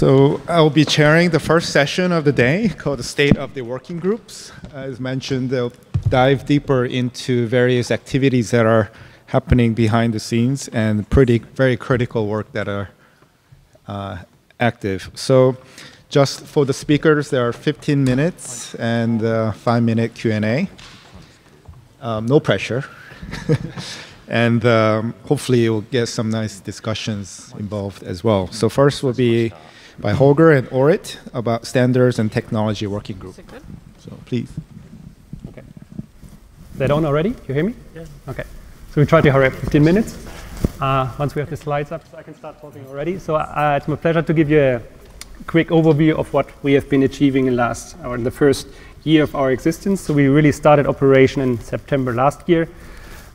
So I'll be chairing the first session of the day called the State of the Working Groups. As mentioned, they'll dive deeper into various activities that are happening behind the scenes and pretty very critical work that are uh, active. So just for the speakers, there are 15 minutes and uh, five minute Q&A. Um, no pressure. and um, hopefully you'll get some nice discussions involved as well. So first will be by Holger and Orit about standards and technology working group. So please. Okay. Is that on already? You hear me? Yeah. Okay. So we try to hurry up 15 minutes. Uh, once we have the slides up, so I can start talking already. So uh, it's my pleasure to give you a quick overview of what we have been achieving in last or in the first year of our existence. So we really started operation in September last year,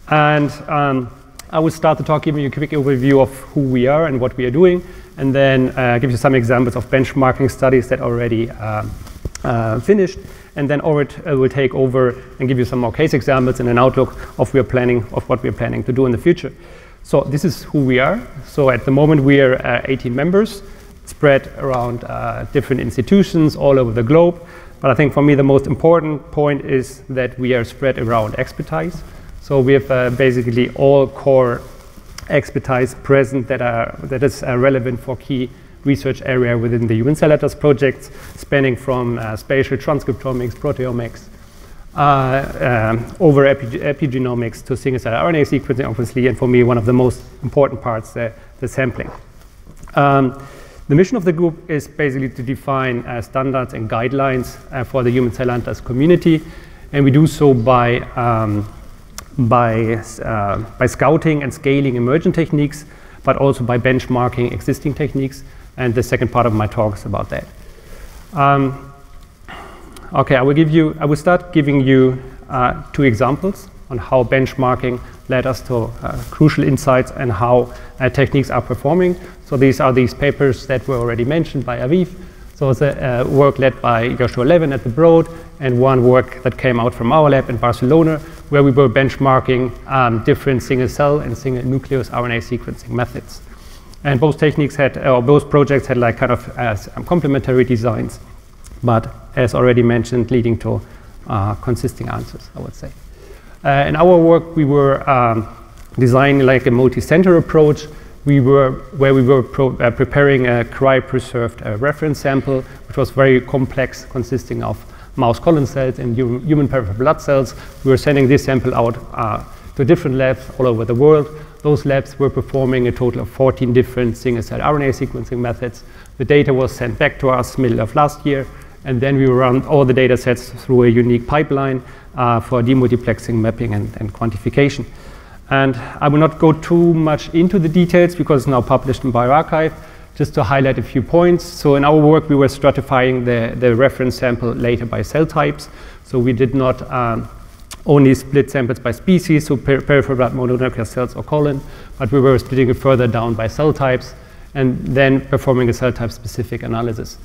and um, I will start the talk giving you a quick overview of who we are and what we are doing, and then uh, give you some examples of benchmarking studies that already um, uh, finished. And then Orit uh, will take over and give you some more case examples and an outlook of we are planning of what we are planning to do in the future. So this is who we are. So at the moment we are uh, 18 members spread around uh, different institutions all over the globe. But I think for me the most important point is that we are spread around expertise. So we have basically all core expertise present that, are, that is uh, relevant for key research area within the Human Cell Atlas projects, spanning from uh, spatial transcriptomics, proteomics, uh, um, over epi epigenomics to single cell RNA sequencing, obviously, and for me, one of the most important parts, the, the sampling. Um, the mission of the group is basically to define uh, standards and guidelines uh, for the Human Cell Atlas community, and we do so by um, by, uh, by scouting and scaling emergent techniques, but also by benchmarking existing techniques. And the second part of my talk is about that. Um, okay, I will give you, I will start giving you uh, two examples on how benchmarking led us to uh, crucial insights and how uh, techniques are performing. So these are these papers that were already mentioned by Aviv. So it's a uh, work led by Joshua Levin at the Broad and one work that came out from our lab in Barcelona where we were benchmarking um, different single cell and single nucleus RNA sequencing methods. And both techniques had, or both projects had like kind of um, complementary designs, but as already mentioned, leading to uh, consisting answers, I would say. Uh, in our work, we were um, designing like a multi-center approach. We were where we were uh, preparing a cryopreserved uh, reference sample, which was very complex, consisting of mouse colon cells and human peripheral blood cells. We were sending this sample out uh, to different labs all over the world. Those labs were performing a total of 14 different single-cell RNA sequencing methods. The data was sent back to us middle of last year, and then we ran all the data sets through a unique pipeline uh, for demultiplexing, mapping, and, and quantification. And I will not go too much into the details because it's now published in bioRxiv, just to highlight a few points. So in our work, we were stratifying the, the reference sample later by cell types. So we did not um, only split samples by species, so per peripheral blood mononuclear cells or colon, but we were splitting it further down by cell types and then performing a cell type specific analysis.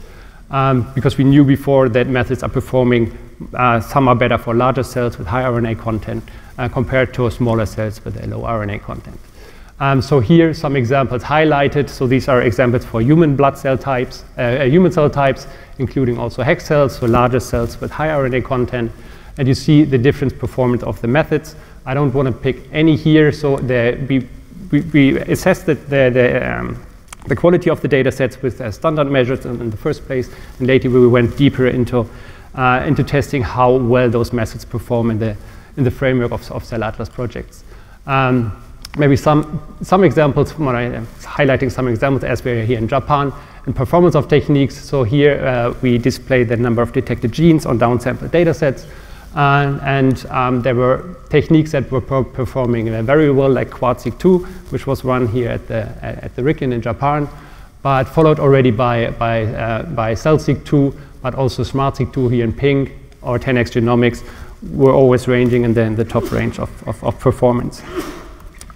Um, because we knew before that methods are performing, uh, some are better for larger cells with high RNA content uh, compared to smaller cells with a low RNA content. Um, so here some examples highlighted. So these are examples for human blood cell types, uh, uh human cell types, including also HEK cells, so larger cells with high RNA content. And you see the different performance of the methods. I don't want to pick any here. So the, we, we, we assessed the, the, um, the, quality of the data sets with uh, standard measures in, in, the first place. And later we went deeper into, uh, into testing how well those methods perform in the, in the framework of, of Cell Atlas projects. Um, maybe some, some examples, I am highlighting some examples as we're here in Japan, and performance of techniques. So here uh, we display the number of detected genes on downsampled data sets. Uh, and um, there were techniques that were performing very well, like Quartz-Seq2, which was run here at the, at the RIKEN in Japan, but followed already by, by, uh, by CEL-Seq2, but also SmartSeq2 here in Ping or 10x Genomics, were always ranging in the, in the top range of, of, of performance.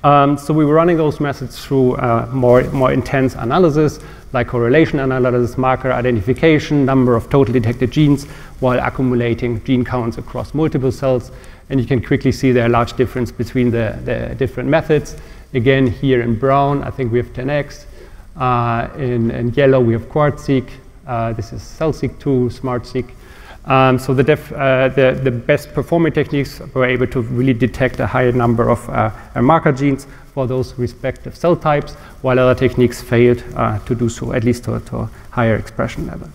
Um, so we were running those methods through uh, more, more intense analysis, like correlation analysis, marker identification, number of total detected genes, while accumulating gene counts across multiple cells. And you can quickly see there are large difference between the, the different methods. Again, here in brown, I think we have 10x. Uh, in, in, yellow, we have Quartz-Seq. Uh, this is CEL-Seq2, SmartSeq. Um, so the, def, uh, the, the, best performing techniques were able to really detect a higher number of uh, marker genes for those respective cell types, while other techniques failed uh, to do so, at least to, to, a higher expression level.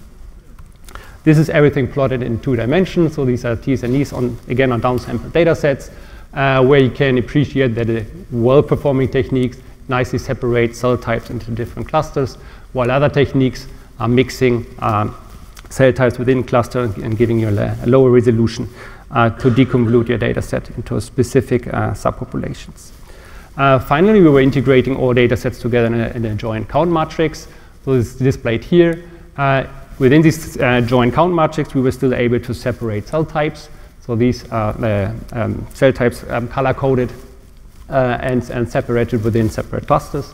This is everything plotted in two dimensions. So these are t-SNEs on, again, on downsampled data sets, uh, where you can appreciate that the well-performing techniques nicely separate cell types into different clusters, while other techniques are mixing um, cell types within cluster and giving you a, a lower resolution uh, to deconvolute your data set into specific uh, subpopulations. Uh, finally, we were integrating all data sets together in a, in a joint count matrix. So this is displayed here. Uh, within this uh, joint count matrix, we were still able to separate cell types. So these are the um, cell types um, color-coded uh, and, and separated within separate clusters.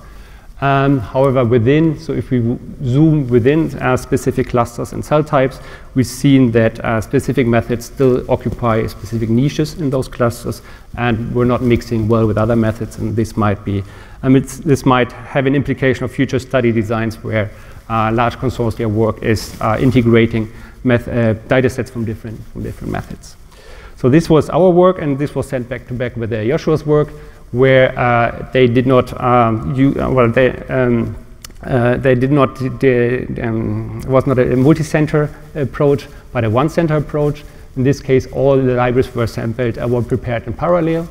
Um, however, within, so if we zoom within uh, specific clusters and cell types, we've seen that uh, specific methods still occupy specific niches in those clusters, and we're not mixing well with other methods, and this might be, I mean, this might have an implication of future study designs where uh, large consortia work is uh, integrating uh, data sets from different, from different methods. So this was our work, and this was sent back to back with Joshua's work where uh, they did not um, uh, well they um, uh, they did not um, was not a multi-center approach but a one-center approach. In this case, all the libraries were sampled uh, were prepared in parallel.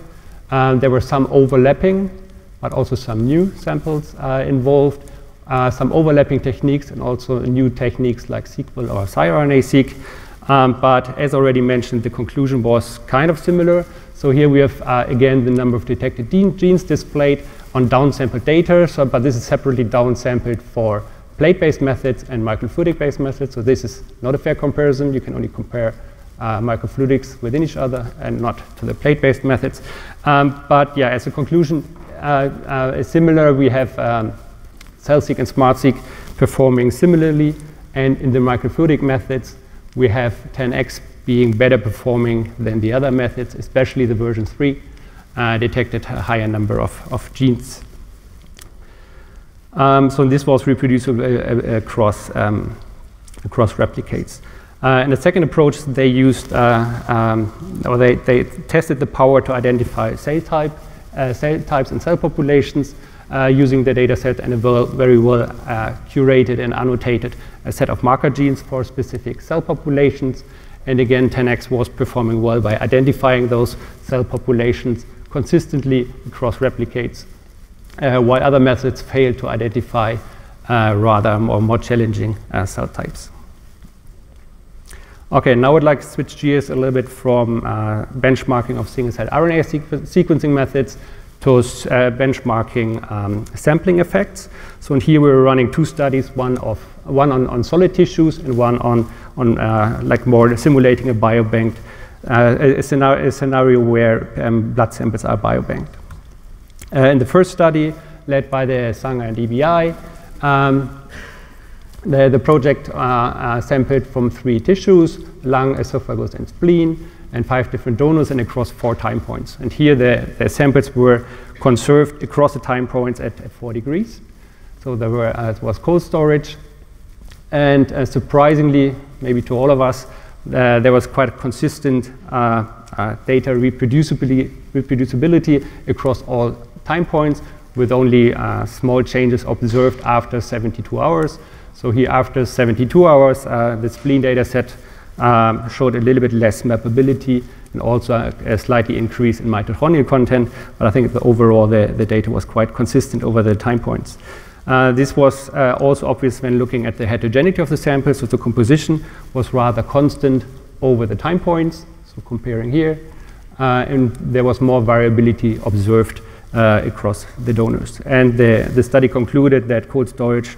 Um, there were some overlapping, but also some new samples uh, involved. Uh, some overlapping techniques and also new techniques like Seq-Well or sci-RNA-seq. Um, but as already mentioned, the conclusion was kind of similar. So here we have, uh, again, the number of detected genes displayed on downsampled data, so, but this is separately downsampled for plate-based methods and microfluidic-based methods. So this is not a fair comparison. You can only compare uh, microfluidics within each other and not to the plate-based methods. Um, but yeah, as a conclusion, uh, uh, similar, we have um, CEL-Seq and SmartSeq performing similarly. And in the microfluidic methods, we have 10x being better performing than the other methods, especially the version 3, uh, detected a higher number of, of genes. Um, so this was reproducible uh, uh, across, um, across replicates. Uh, in the second approach, they used, uh, um, or they, they tested the power to identify cell, type, cell types and cell populations using the data set and a very well curated and annotated set of marker genes for specific cell populations. And again, 10x was performing well by identifying those cell populations consistently across replicates, uh, while other methods failed to identify uh, rather more, more challenging uh, cell types. Okay, now I'd like to switch gears a little bit from uh, benchmarking of single-cell RNA sequ sequencing methods to uh, benchmarking um, sampling effects. So here we were running two studies, one, of, one on, on solid tissues and one on on uh, like more simulating a biobank, uh, a, scenario, a, scenario, where um, blood samples are biobanked. Uh, in the first study, led by the Sanger and EBI, um, the, the, project uh, uh, sampled from three tissues, lung, esophagus, and spleen, and five different donors and across four time points. And here the, the samples were conserved across the time points at, at 4 degrees. So there were, uh, was cold storage. And uh, surprisingly, maybe to all of us, uh, there was quite consistent uh, uh, data reproducibility, reproducibility across all time points with only uh, small changes observed after 72 hours. So here after 72 hours, the spleen data set um, showed a little bit less mappability and also a, a, slightly increase in mitochondrial content, but I think the overall the, the data was quite consistent over the time points. Uh, this was uh, also obvious when looking at the heterogeneity of the samples, so the composition was rather constant over the time points, so comparing here, uh, and there was more variability observed uh, across the donors. And the, the study concluded that cold storage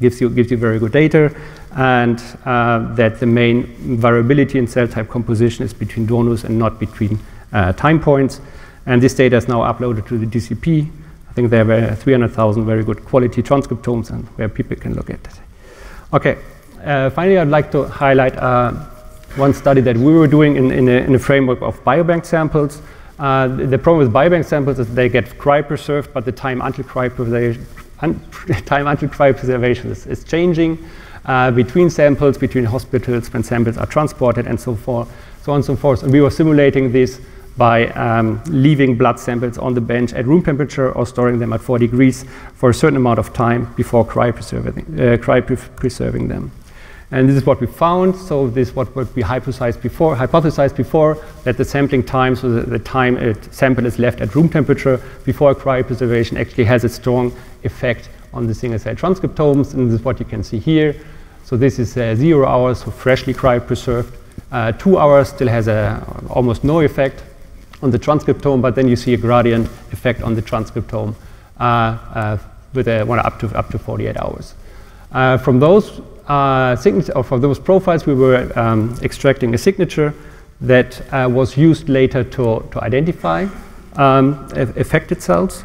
gives you, gives you very good data, and uh, that the main variability in cell type composition is between donors and not between uh, time points. And this data is now uploaded to the DCP, I think there were 300,000 very good quality transcriptomes and where people can look at it. Okay, uh, finally, I'd like to highlight uh, one study that we were doing in, in, a, in a framework of biobank samples. Uh, the problem with biobank samples is they get cryopreserved, but the time until time until cryopreservation is, is changing uh, between samples, between hospitals when samples are transported and so forth, so on and so forth. And we were simulating this by um, leaving blood samples on the bench at room temperature or storing them at 4 degrees for a certain amount of time before cryopreserving, uh, them. And this is what we found. So this is what we hypothesized before, hypothesized before that the sampling time, so the, the time a sample is left at room temperature before cryopreservation actually has a strong effect on the single cell transcriptomes. And this is what you can see here. So this is uh, zero hours, so freshly cryopreserved. Uh, two hours still has a, almost no effect on the transcriptome, but then you see a gradient effect on the transcriptome uh, uh with a, well, up, to, up to 48 hours. Uh, from those uh, or from those profiles, we were um, extracting a signature that was used later to, to identify um, affected cells.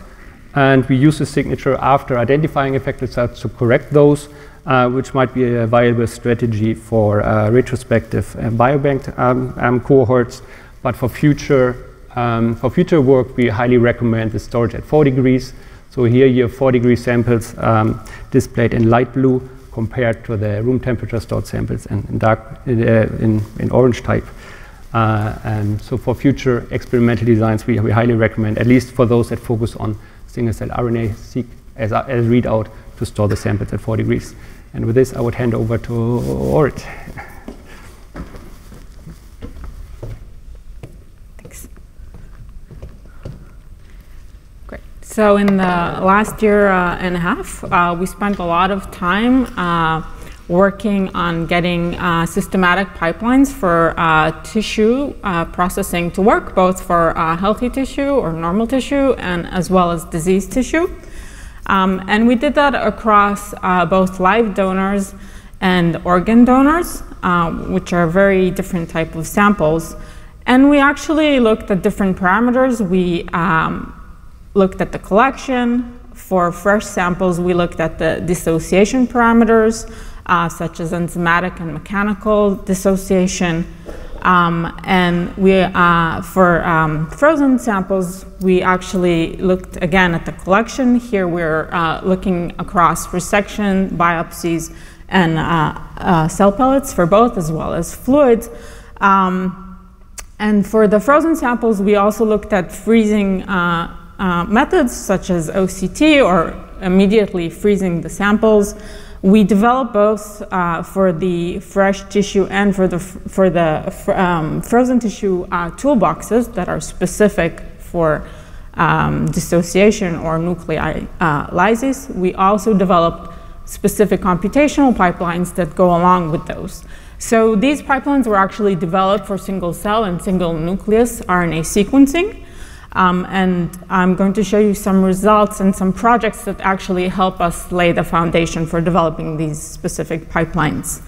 And we use the signature after identifying affected cells to correct those uh, which might be a viable strategy for uh, retrospective uh, biobank um, um, cohorts. But for future, um, for future work, we highly recommend the storage at 4 degrees. So here you have 4 degree samples um, displayed in light blue compared to the room temperature stored samples in, in dark, in, in, in orange type. Uh, and so for future experimental designs, we, we, highly recommend, at least for those that focus on single cell RNA-seq as, as readout, to store the samples at 4 degrees. And with this, I would hand over to Orit. Thanks. Great. So in the last year uh, and a half, uh, we spent a lot of time uh, working on getting uh, systematic pipelines for uh, tissue uh, processing to work, both for healthy tissue or normal tissue, and as well as diseased tissue. Um, and we did that across uh, both live donors and organ donors, uh, which are very different type of samples. And we actually looked at different parameters. We um, looked at the collection. For fresh samples, we looked at the dissociation parameters, uh, such as enzymatic and mechanical dissociation. Um, and we, uh, for um, frozen samples, we actually looked again at the collection. Here we're uh, looking across resection, biopsies, and uh, uh cell pellets for both, as well as fluids. Um, and for the frozen samples, we also looked at freezing uh, uh, methods such as OCT or immediately freezing the samples. We develop both uh, for the fresh tissue and for the, for the um, frozen tissue uh, toolboxes that are specific for um, dissociation or nuclei uh, lysis. We also developed specific computational pipelines that go along with those. So these pipelines were actually developed for single cell and single nucleus RNA sequencing. Um, and I'm going to show you some results and some projects that actually help us lay the foundation for developing these specific pipelines.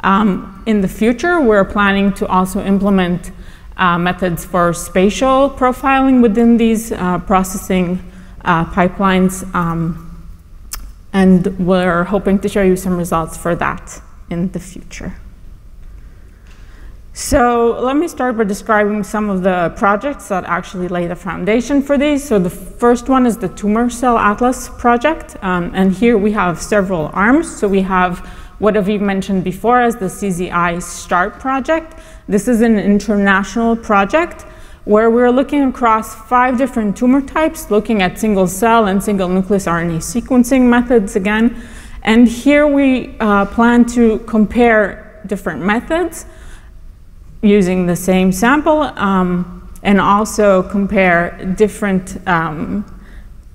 Um, in the future, we're planning to also implement uh, methods for spatial profiling within these uh, processing uh, pipelines. Um, and we're hoping to show you some results for that in the future. So let me start by describing some of the projects that actually lay the foundation for these. So the first one is the Tumor Cell Atlas project. Um, and here we have several arms. So we have what Aviv mentioned before as the CZI START project. This is an international project where we're looking across five different tumor types, looking at single cell and single nucleus RNA sequencing methods again. And here we uh, plan to compare different methods using the same sample um, and also compare different um,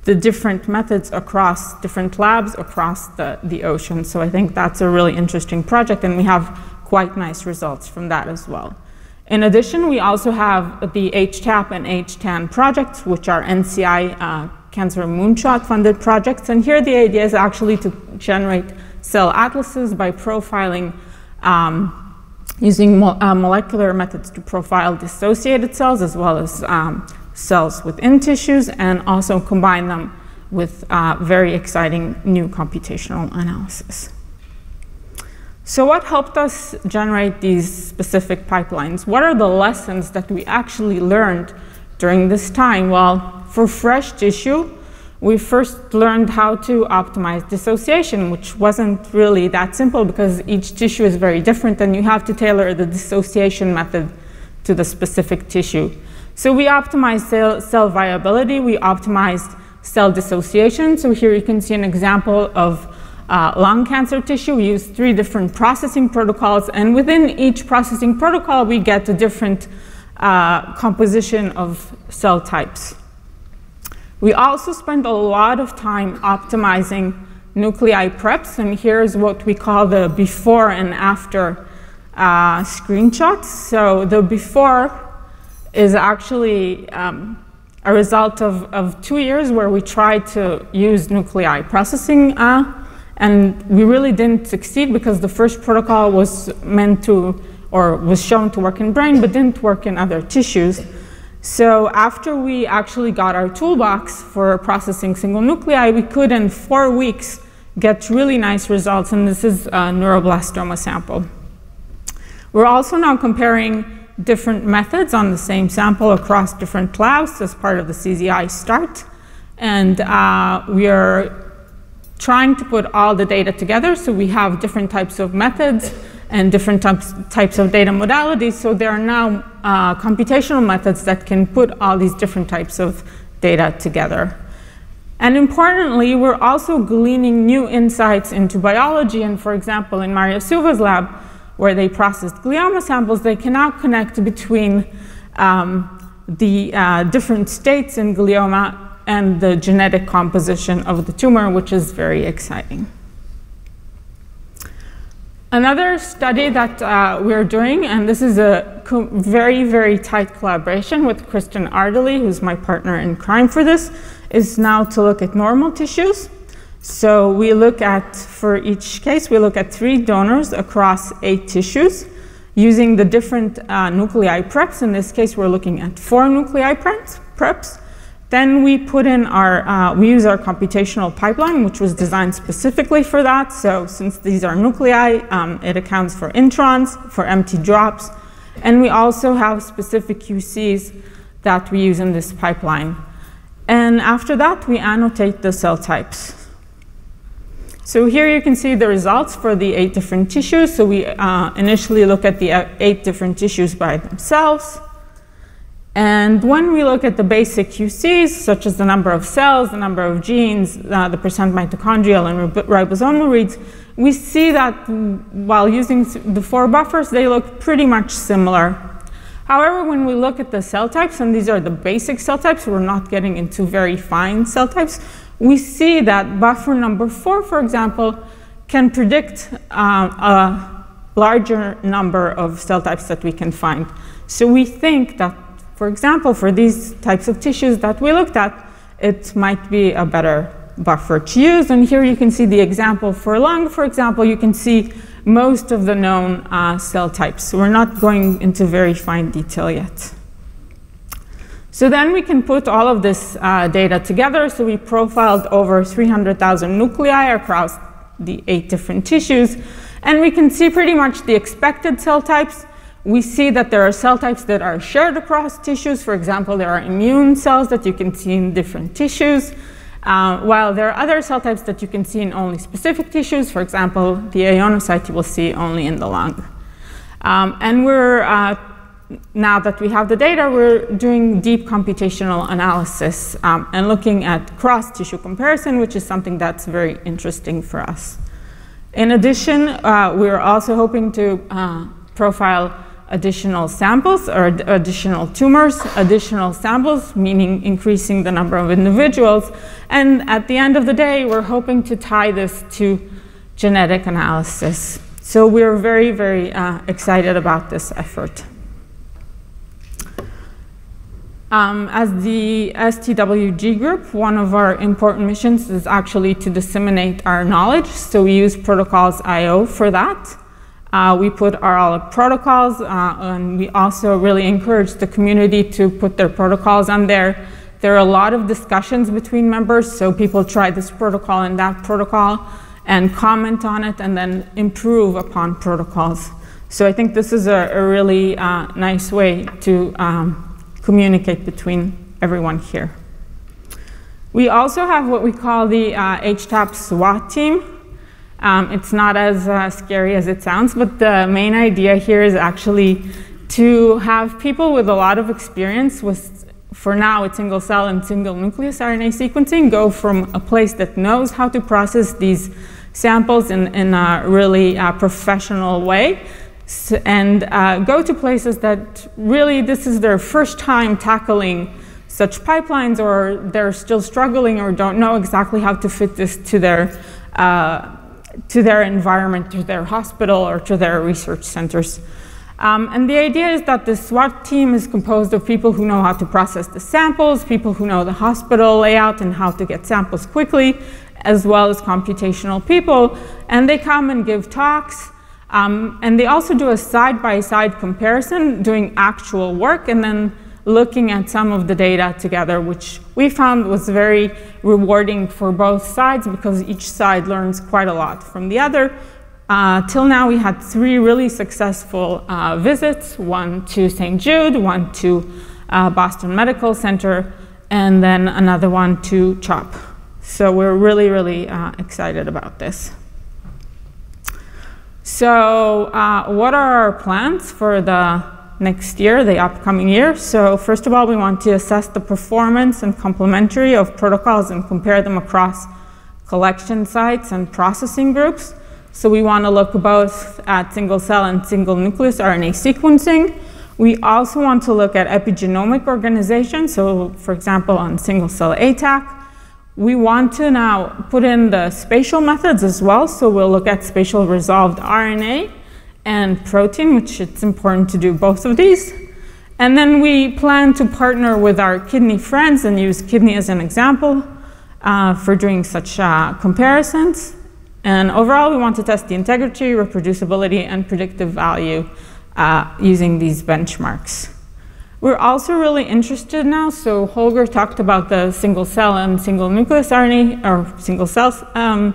the different methods across different labs across the, the ocean. So I think that's a really interesting project and we have quite nice results from that as well. In addition, we also have the HTAP and HTAN projects, which are NCI uh, Cancer Moonshot funded projects. And here the idea is actually to generate cell atlases by profiling um, using mo uh, molecular methods to profile dissociated cells as well as um, cells within tissues and also combine them with uh, very exciting new computational analysis. So what helped us generate these specific pipelines? What are the lessons that we actually learned during this time? Well, for fresh tissue, we first learned how to optimize dissociation, which wasn't really that simple because each tissue is very different and you have to tailor the dissociation method to the specific tissue. So we optimized cell, cell viability, we optimized cell dissociation. So here you can see an example of uh, lung cancer tissue. We use three different processing protocols, and within each processing protocol, we get a different uh, composition of cell types. We also spend a lot of time optimizing nuclei preps, and here's what we call the before and after uh, screenshots. So the before is actually um, a result of, of two years where we tried to use nuclei processing, uh, and we really didn't succeed because the first protocol was meant to, or was shown to work in brain, but didn't work in other tissues. So after we actually got our toolbox for processing single nuclei, we could in four weeks get really nice results, and this is a neuroblastoma sample. We're also now comparing different methods on the same sample across different labs as part of the CZI start. And uh, we are trying to put all the data together so we have different types of methods and different types, types of data modalities. So there are now uh, computational methods that can put all these different types of data together. And importantly, we're also gleaning new insights into biology. And for example, in Mario Suvà's lab, where they processed glioma samples, they can now connect between um, the uh, different states in glioma and the genetic composition of the tumor, which is very exciting. Another study that uh, we're doing, and this is a very, very tight collaboration with Kristin Ardlie, who's my partner in crime for this, is now to look at normal tissues. So we look at, for each case, we look at three donors across eight tissues using the different uh, nuclei preps. In this case, we're looking at four nuclei preps. Then we put in our, uh, we use our computational pipeline, which was designed specifically for that. So since these are nuclei, um, it accounts for introns, for empty drops. And we also have specific QCs that we use in this pipeline. And after that, we annotate the cell types. So here you can see the results for the eight different tissues. So we uh, initially look at the uh, eight different tissues by themselves. And when we look at the basic QCs, such as the number of cells, the number of genes, uh, the percent mitochondrial and ribosomal reads, we see that while using the four buffers, they look pretty much similar. However, when we look at the cell types, and these are the basic cell types, we're not getting into very fine cell types, we see that buffer number four, for example, can predict uh, a larger number of cell types that we can find. So we think that for example, for these types of tissues that we looked at, it might be a better buffer to use. And here you can see the example for lung, for example, you can see most of the known uh, cell types. We're not going into very fine detail yet. So then we can put all of this uh, data together. So we profiled over 300,000 nuclei across the eight different tissues. And we can see pretty much the expected cell types we see that there are cell types that are shared across tissues. For example, there are immune cells that you can see in different tissues, uh, while there are other cell types that you can see in only specific tissues. For example, the ionocyte you will see only in the lung. Um, and we're, uh, now that we have the data, we're doing deep computational analysis um, and looking at cross-tissue comparison, which is something that's very interesting for us. In addition, uh, we're also hoping to uh, profile additional samples or additional tumors, additional samples, meaning increasing the number of individuals. And at the end of the day, we're hoping to tie this to genetic analysis. So we're very, very uh, excited about this effort. Um, as the STWG group, one of our important missions is actually to disseminate our knowledge. So we use protocols IO for that. Uh, we put our protocols, uh, and we also really encourage the community to put their protocols on there. There are a lot of discussions between members, so people try this protocol and that protocol and comment on it and then improve upon protocols. So I think this is a, a really uh, nice way to um, communicate between everyone here. We also have what we call the uh, HTAP SWAT team. Um, it's not as uh, scary as it sounds, but the main idea here is actually to have people with a lot of experience with, for now, single cell and single nucleus RNA sequencing go from a place that knows how to process these samples in, in a really uh, professional way and uh, go to places that really this is their first time tackling such pipelines or they're still struggling or don't know exactly how to fit this to their, uh, to their environment, to their hospital or to their research centers. Um, and the idea is that the SWAT team is composed of people who know how to process the samples, people who know the hospital layout and how to get samples quickly, as well as computational people. And they come and give talks. Um, and they also do a side-by-side -side comparison, doing actual work, and then looking at some of the data together, which we found was very rewarding for both sides because each side learns quite a lot from the other. Uh, till now, we had three really successful uh, visits, one to St. Jude, one to uh, Boston Medical Center, and then another one to CHOP. So we're really, really uh, excited about this. So uh, what are our plans for the next year, the upcoming year? So first of all, we want to assess the performance and complementary of protocols and compare them across collection sites and processing groups. So we want to look both at single cell and single nucleus RNA sequencing. We also want to look at epigenomic organization. So for example, on single cell ATAC, we want to now put in the spatial methods as well. So we'll look at spatial resolved RNA and protein, which it's important to do both of these. And then we plan to partner with our kidney friends and use kidney as an example uh, for doing such uh, comparisons. And overall, we want to test the integrity, reproducibility, and predictive value uh, using these benchmarks. We're also really interested now, so Holger talked about the single cell and single nucleus RNA, or single cells um,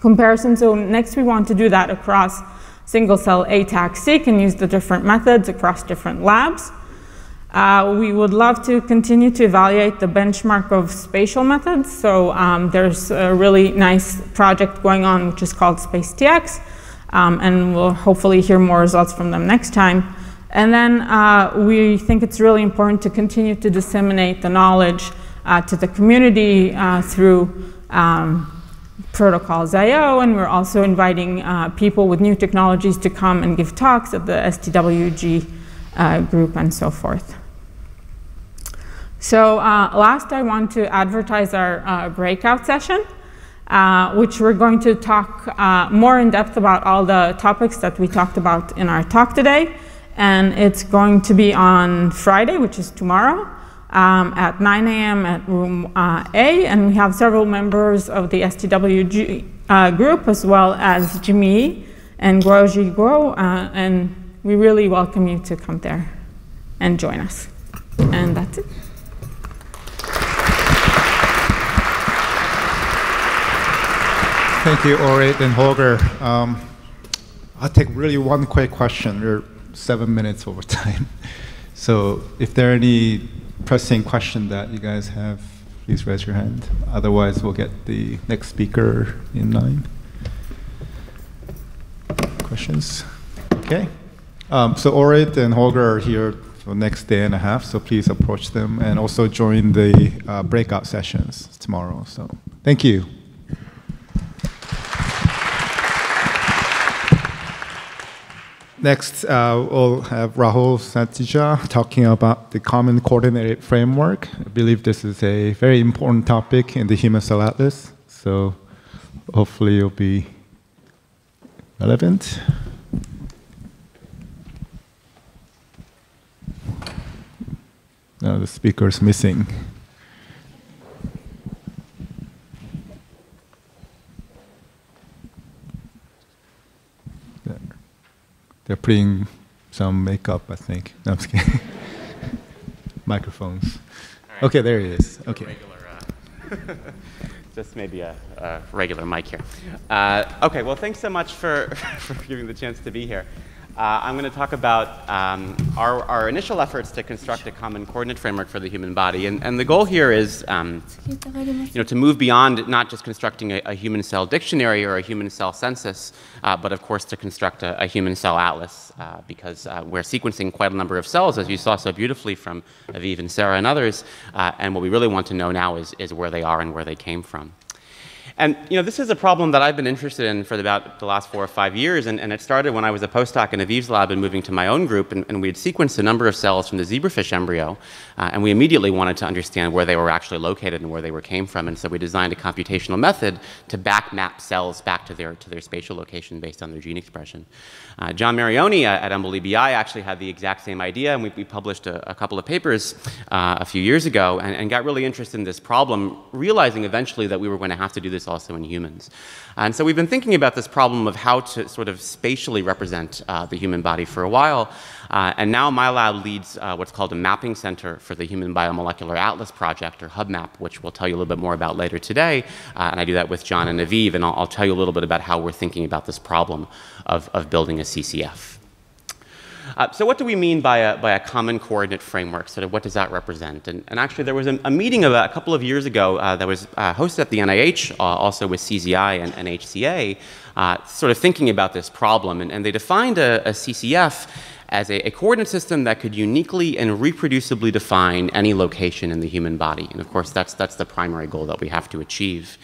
comparison. So next we want to do that across single cell ATAC-seq and use the different methods across different labs. Uh, we would love to continue to evaluate the benchmark of spatial methods. So um, there's a really nice project going on which is called SpaceTX, um, and we'll hopefully hear more results from them next time. And then uh, we think it's really important to continue to disseminate the knowledge uh, to the community uh, through um, protocols IO, and we're also inviting uh, people with new technologies to come and give talks at the STWG uh, group and so forth. So uh, last, I want to advertise our breakout session. Uh, which we're going to talk uh, more in depth about all the topics that we talked about in our talk today and it's going to be on Friday, which is tomorrow, um, at 9 a.m. at room uh, A, and we have several members of the STWG uh, group, as well as Jimmy and Guoji Guo, uh, and we really welcome you to come there and join us. And that's it. Thank you, Orit and Holger. Um, I'll take really one quick question. We're seven minutes over time. So if there are any pressing question that you guys have, please raise your hand. Otherwise, we'll get the next speaker in line. Questions? Okay. Um, so Orit and Holger are here for next day and a half, so please approach them and also join the uh, breakout sessions tomorrow. So thank you. Next, uh, we'll have Rahul Satija talking about the Common Coordinated Framework. I believe this is a very important topic in the Human Cell Atlas, so hopefully it'll be relevant. Now the speaker is missing. They're putting some makeup, I think. No, I'm just kidding. Microphones. Right. Okay, there it is. Okay. Regular, uh, just maybe a, a, regular mic here. Uh, okay, well, thanks so much for, for giving the chance to be here. Uh, I'm going to talk about um, our, our, initial efforts to construct a common coordinate framework for the human body. And, and the goal here is um, you know, to move beyond not just constructing a, a, human cell dictionary or a human cell census, uh, but of course to construct a, a human cell atlas, uh, because uh, we're sequencing quite a number of cells, as you saw so beautifully from Aviv and Sarah and others. Uh, and what we really want to know now is, is where they are and where they came from. And you know, this is a problem that I've been interested in for about the last four or five years, and, and it started when I was a postdoc in Aviv's lab and moving to my own group, and, and we had sequenced a number of cells from the zebrafish embryo, uh, and we immediately wanted to understand where they were actually located and where they were came from, and so we designed a computational method to back map cells back to their, to their spatial location based on their gene expression. Uh, John Marioni at, at EBI actually had the exact same idea, and we, we published a, a, couple of papers uh, a few years ago and, and got really interested in this problem, realizing eventually that we were going to have to do this also in humans. And so we've been thinking about this problem of how to sort of spatially represent uh, the human body for a while. Uh, and now my lab leads uh, what's called a mapping center for the Human Biomolecular Atlas Project, or HuBMAP, which we'll tell you a little bit more about later today. Uh, and I do that with John and Aviv, and I'll, I'll, tell you a little bit about how we're thinking about this problem of, of building a CCF. Uh, so what do we mean by a, by a common coordinate framework? Sort of what does that represent? And, and actually there was a, a meeting a couple of years ago uh, that was uh, hosted at the NIH, uh, also with CZI and, and HCA, uh, sort of thinking about this problem. And, and they defined a, a CCF as a, a, coordinate system that could uniquely and reproducibly define any location in the human body. And of course, that's, that's the primary goal that we have to achieve.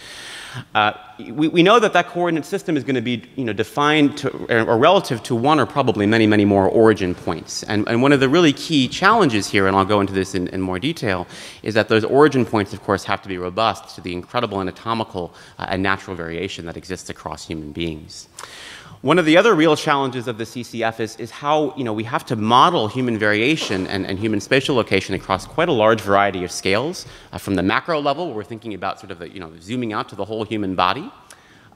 Uh, we, we, know that that coordinate system is going to be you know, defined to, or relative to one or probably many, many more origin points. And, and one of the really key challenges here, and I'll go into this in, in, more detail, is that those origin points, of course, have to be robust to the incredible anatomical uh, and natural variation that exists across human beings. One of the other real challenges of the CCF is, is how you know, we have to model human variation and, and human spatial location across quite a large variety of scales, uh, from the macro level, where we're thinking about sort of the, you know, zooming out to the whole human body,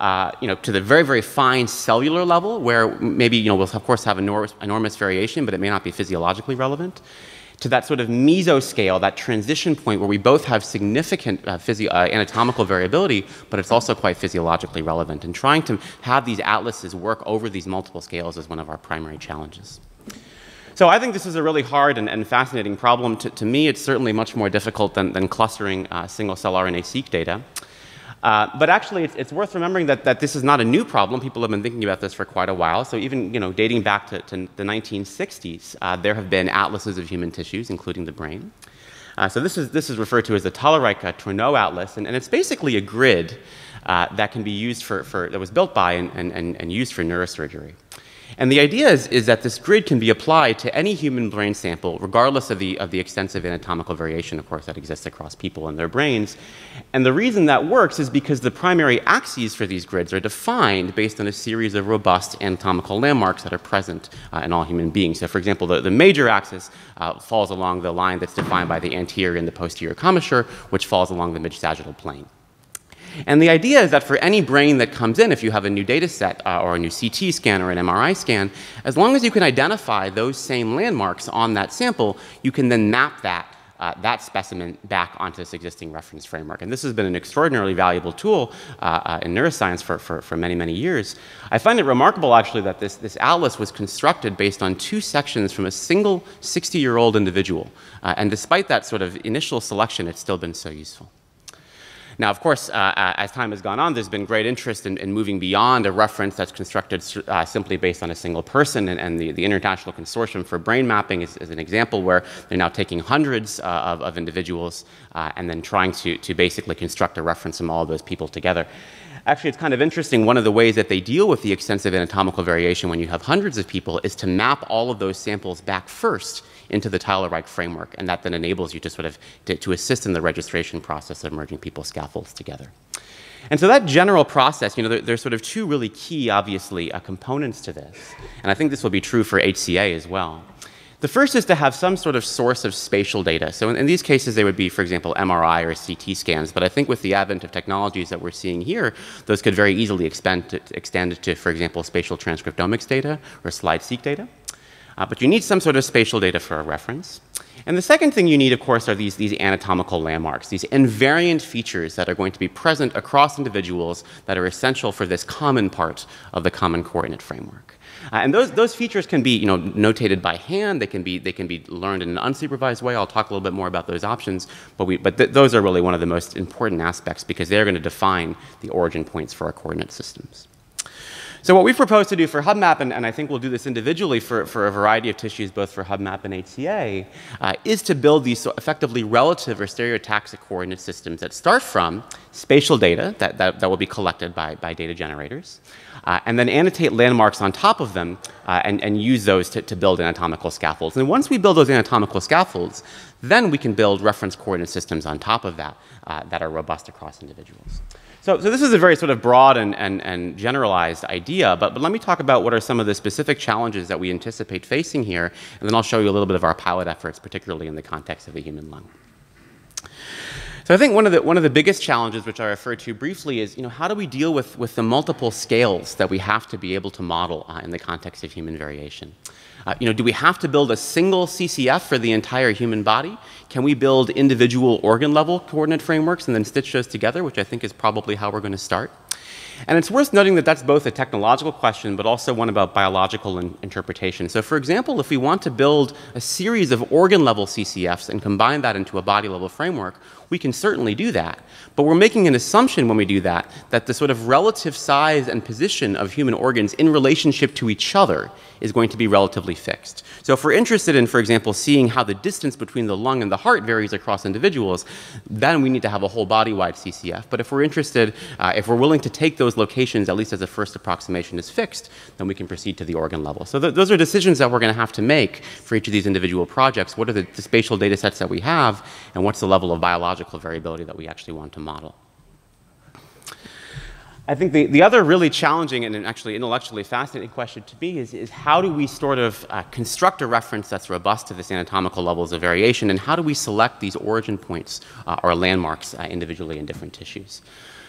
uh, you know, to the very, very fine cellular level, where maybe you know, we'll of course have enormous, enormous variation, but it may not be physiologically relevant to that sort of mesoscale, that transition point where we both have significant uh, uh, anatomical variability, but it's also quite physiologically relevant. And trying to have these atlases work over these multiple scales is one of our primary challenges. So I think this is a really hard and, and fascinating problem. To, to, me, it's certainly much more difficult than, than clustering uh, single-cell RNA-seq data. Uh, but actually, it's, it's, worth remembering that, that this is not a new problem. People have been thinking about this for quite a while. So even you know, dating back to, to the 1960s, uh, there have been atlases of human tissues, including the brain. Uh, so this is, this is referred to as the Talairach-Tournoux Atlas, and, and, it's basically a grid uh, that can be used for, for, that was built by and, and, and used for neurosurgery. And the idea is, is that this grid can be applied to any human brain sample, regardless of the, of the extensive anatomical variation, of course, that exists across people and their brains. And the reason that works is because the primary axes for these grids are defined based on a series of robust anatomical landmarks that are present uh, in all human beings. So, for example, the, the major axis uh, falls along the line that's defined by the anterior and the posterior commissure, which falls along the mid-sagittal plane. And the idea is that for any brain that comes in, if you have a new data set uh, or a new CT scan or an MRI scan, as long as you can identify those same landmarks on that sample, you can then map that uh, that specimen back onto this existing reference framework. And this has been an extraordinarily valuable tool uh, uh, in neuroscience for, for, for, many, many years. I find it remarkable, actually, that this, this atlas was constructed based on two sections from a single 60 year old individual. Uh, and despite that sort of initial selection, it's still been so useful. Now, of course, uh, uh, as time has gone on, there's been great interest in, in moving beyond a reference that's constructed uh, simply based on a single person, and, and the, the, International Consortium for Brain Mapping is, is, an example where they're now taking hundreds uh, of, of, individuals uh, and then trying to, to basically construct a reference from all those people together. Actually, it's kind of interesting. One of the ways that they deal with the extensive anatomical variation when you have hundreds of people is to map all of those samples back first into the Talairach framework, and that then enables you to sort of to, to assist in the registration process of merging people's scaffolds together. And so that general process, you know, there, there's sort of two really key, obviously, uh, components to this. And I think this will be true for HCA as well. The first is to have some sort of source of spatial data. So in, in, these cases, they would be, for example, MRI or CT scans. But I think with the advent of technologies that we're seeing here, those could very easily expand to, extend to, for example, spatial transcriptomics data or slide seq data. Uh, but you need some sort of spatial data for a reference. And the second thing you need, of course, are these, these anatomical landmarks, these invariant features that are going to be present across individuals that are essential for this common part of the common coordinate framework. Uh, and those, those features can be you know, notated by hand, they can, be, they can be learned in an unsupervised way. I'll talk a little bit more about those options, but, we, but th those are really one of the most important aspects because they're going to define the origin points for our coordinate systems. So what we propose to do for HuBMAP, and, and, I think we'll do this individually for, for a variety of tissues, both for HuBMAP and HCA, uh, is to build these so effectively relative or stereotaxic coordinate systems that start from spatial data that, that, that will be collected by, by data generators, uh, and then annotate landmarks on top of them uh, and, and use those to, to build anatomical scaffolds. And once we build those anatomical scaffolds, then we can build reference coordinate systems on top of that uh, that are robust across individuals. So, so this is a very sort of broad and, and, and generalized idea, but, but let me talk about what are some of the specific challenges that we anticipate facing here, and then I'll show you a little bit of our pilot efforts, particularly in the context of the human lung. So I think one of the one of the biggest challenges, which I referred to briefly, is you know how do we deal with with the multiple scales that we have to be able to model uh, in the context of human variation. Uh, you know, do we have to build a single CCF for the entire human body? Can we build individual organ level coordinate frameworks and then stitch those together, which I think is probably how we're going to start? And it's worth noting that that's both a technological question, but also one about biological in interpretation. So, for example, if we want to build a series of organ level CCFs and combine that into a body level framework, we can certainly do that. But we're making an assumption when we do that that the sort of relative size and position of human organs in relationship to each other is going to be relatively fixed. So if we're interested in, for example, seeing how the distance between the lung and the heart varies across individuals, then we need to have a whole body-wide CCF. But if we're interested, uh, if we're willing to take those locations, at least as a first approximation is fixed, then we can proceed to the organ level. So th those are decisions that we're going to have to make for each of these individual projects. What are the, the spatial data sets that we have, and what's the level of biological variability that we actually want to model? I think the, the other really challenging and actually intellectually fascinating question to me is, is how do we sort of uh, construct a reference that's robust to this anatomical levels of variation, and how do we select these origin points uh, or landmarks uh, individually in different tissues?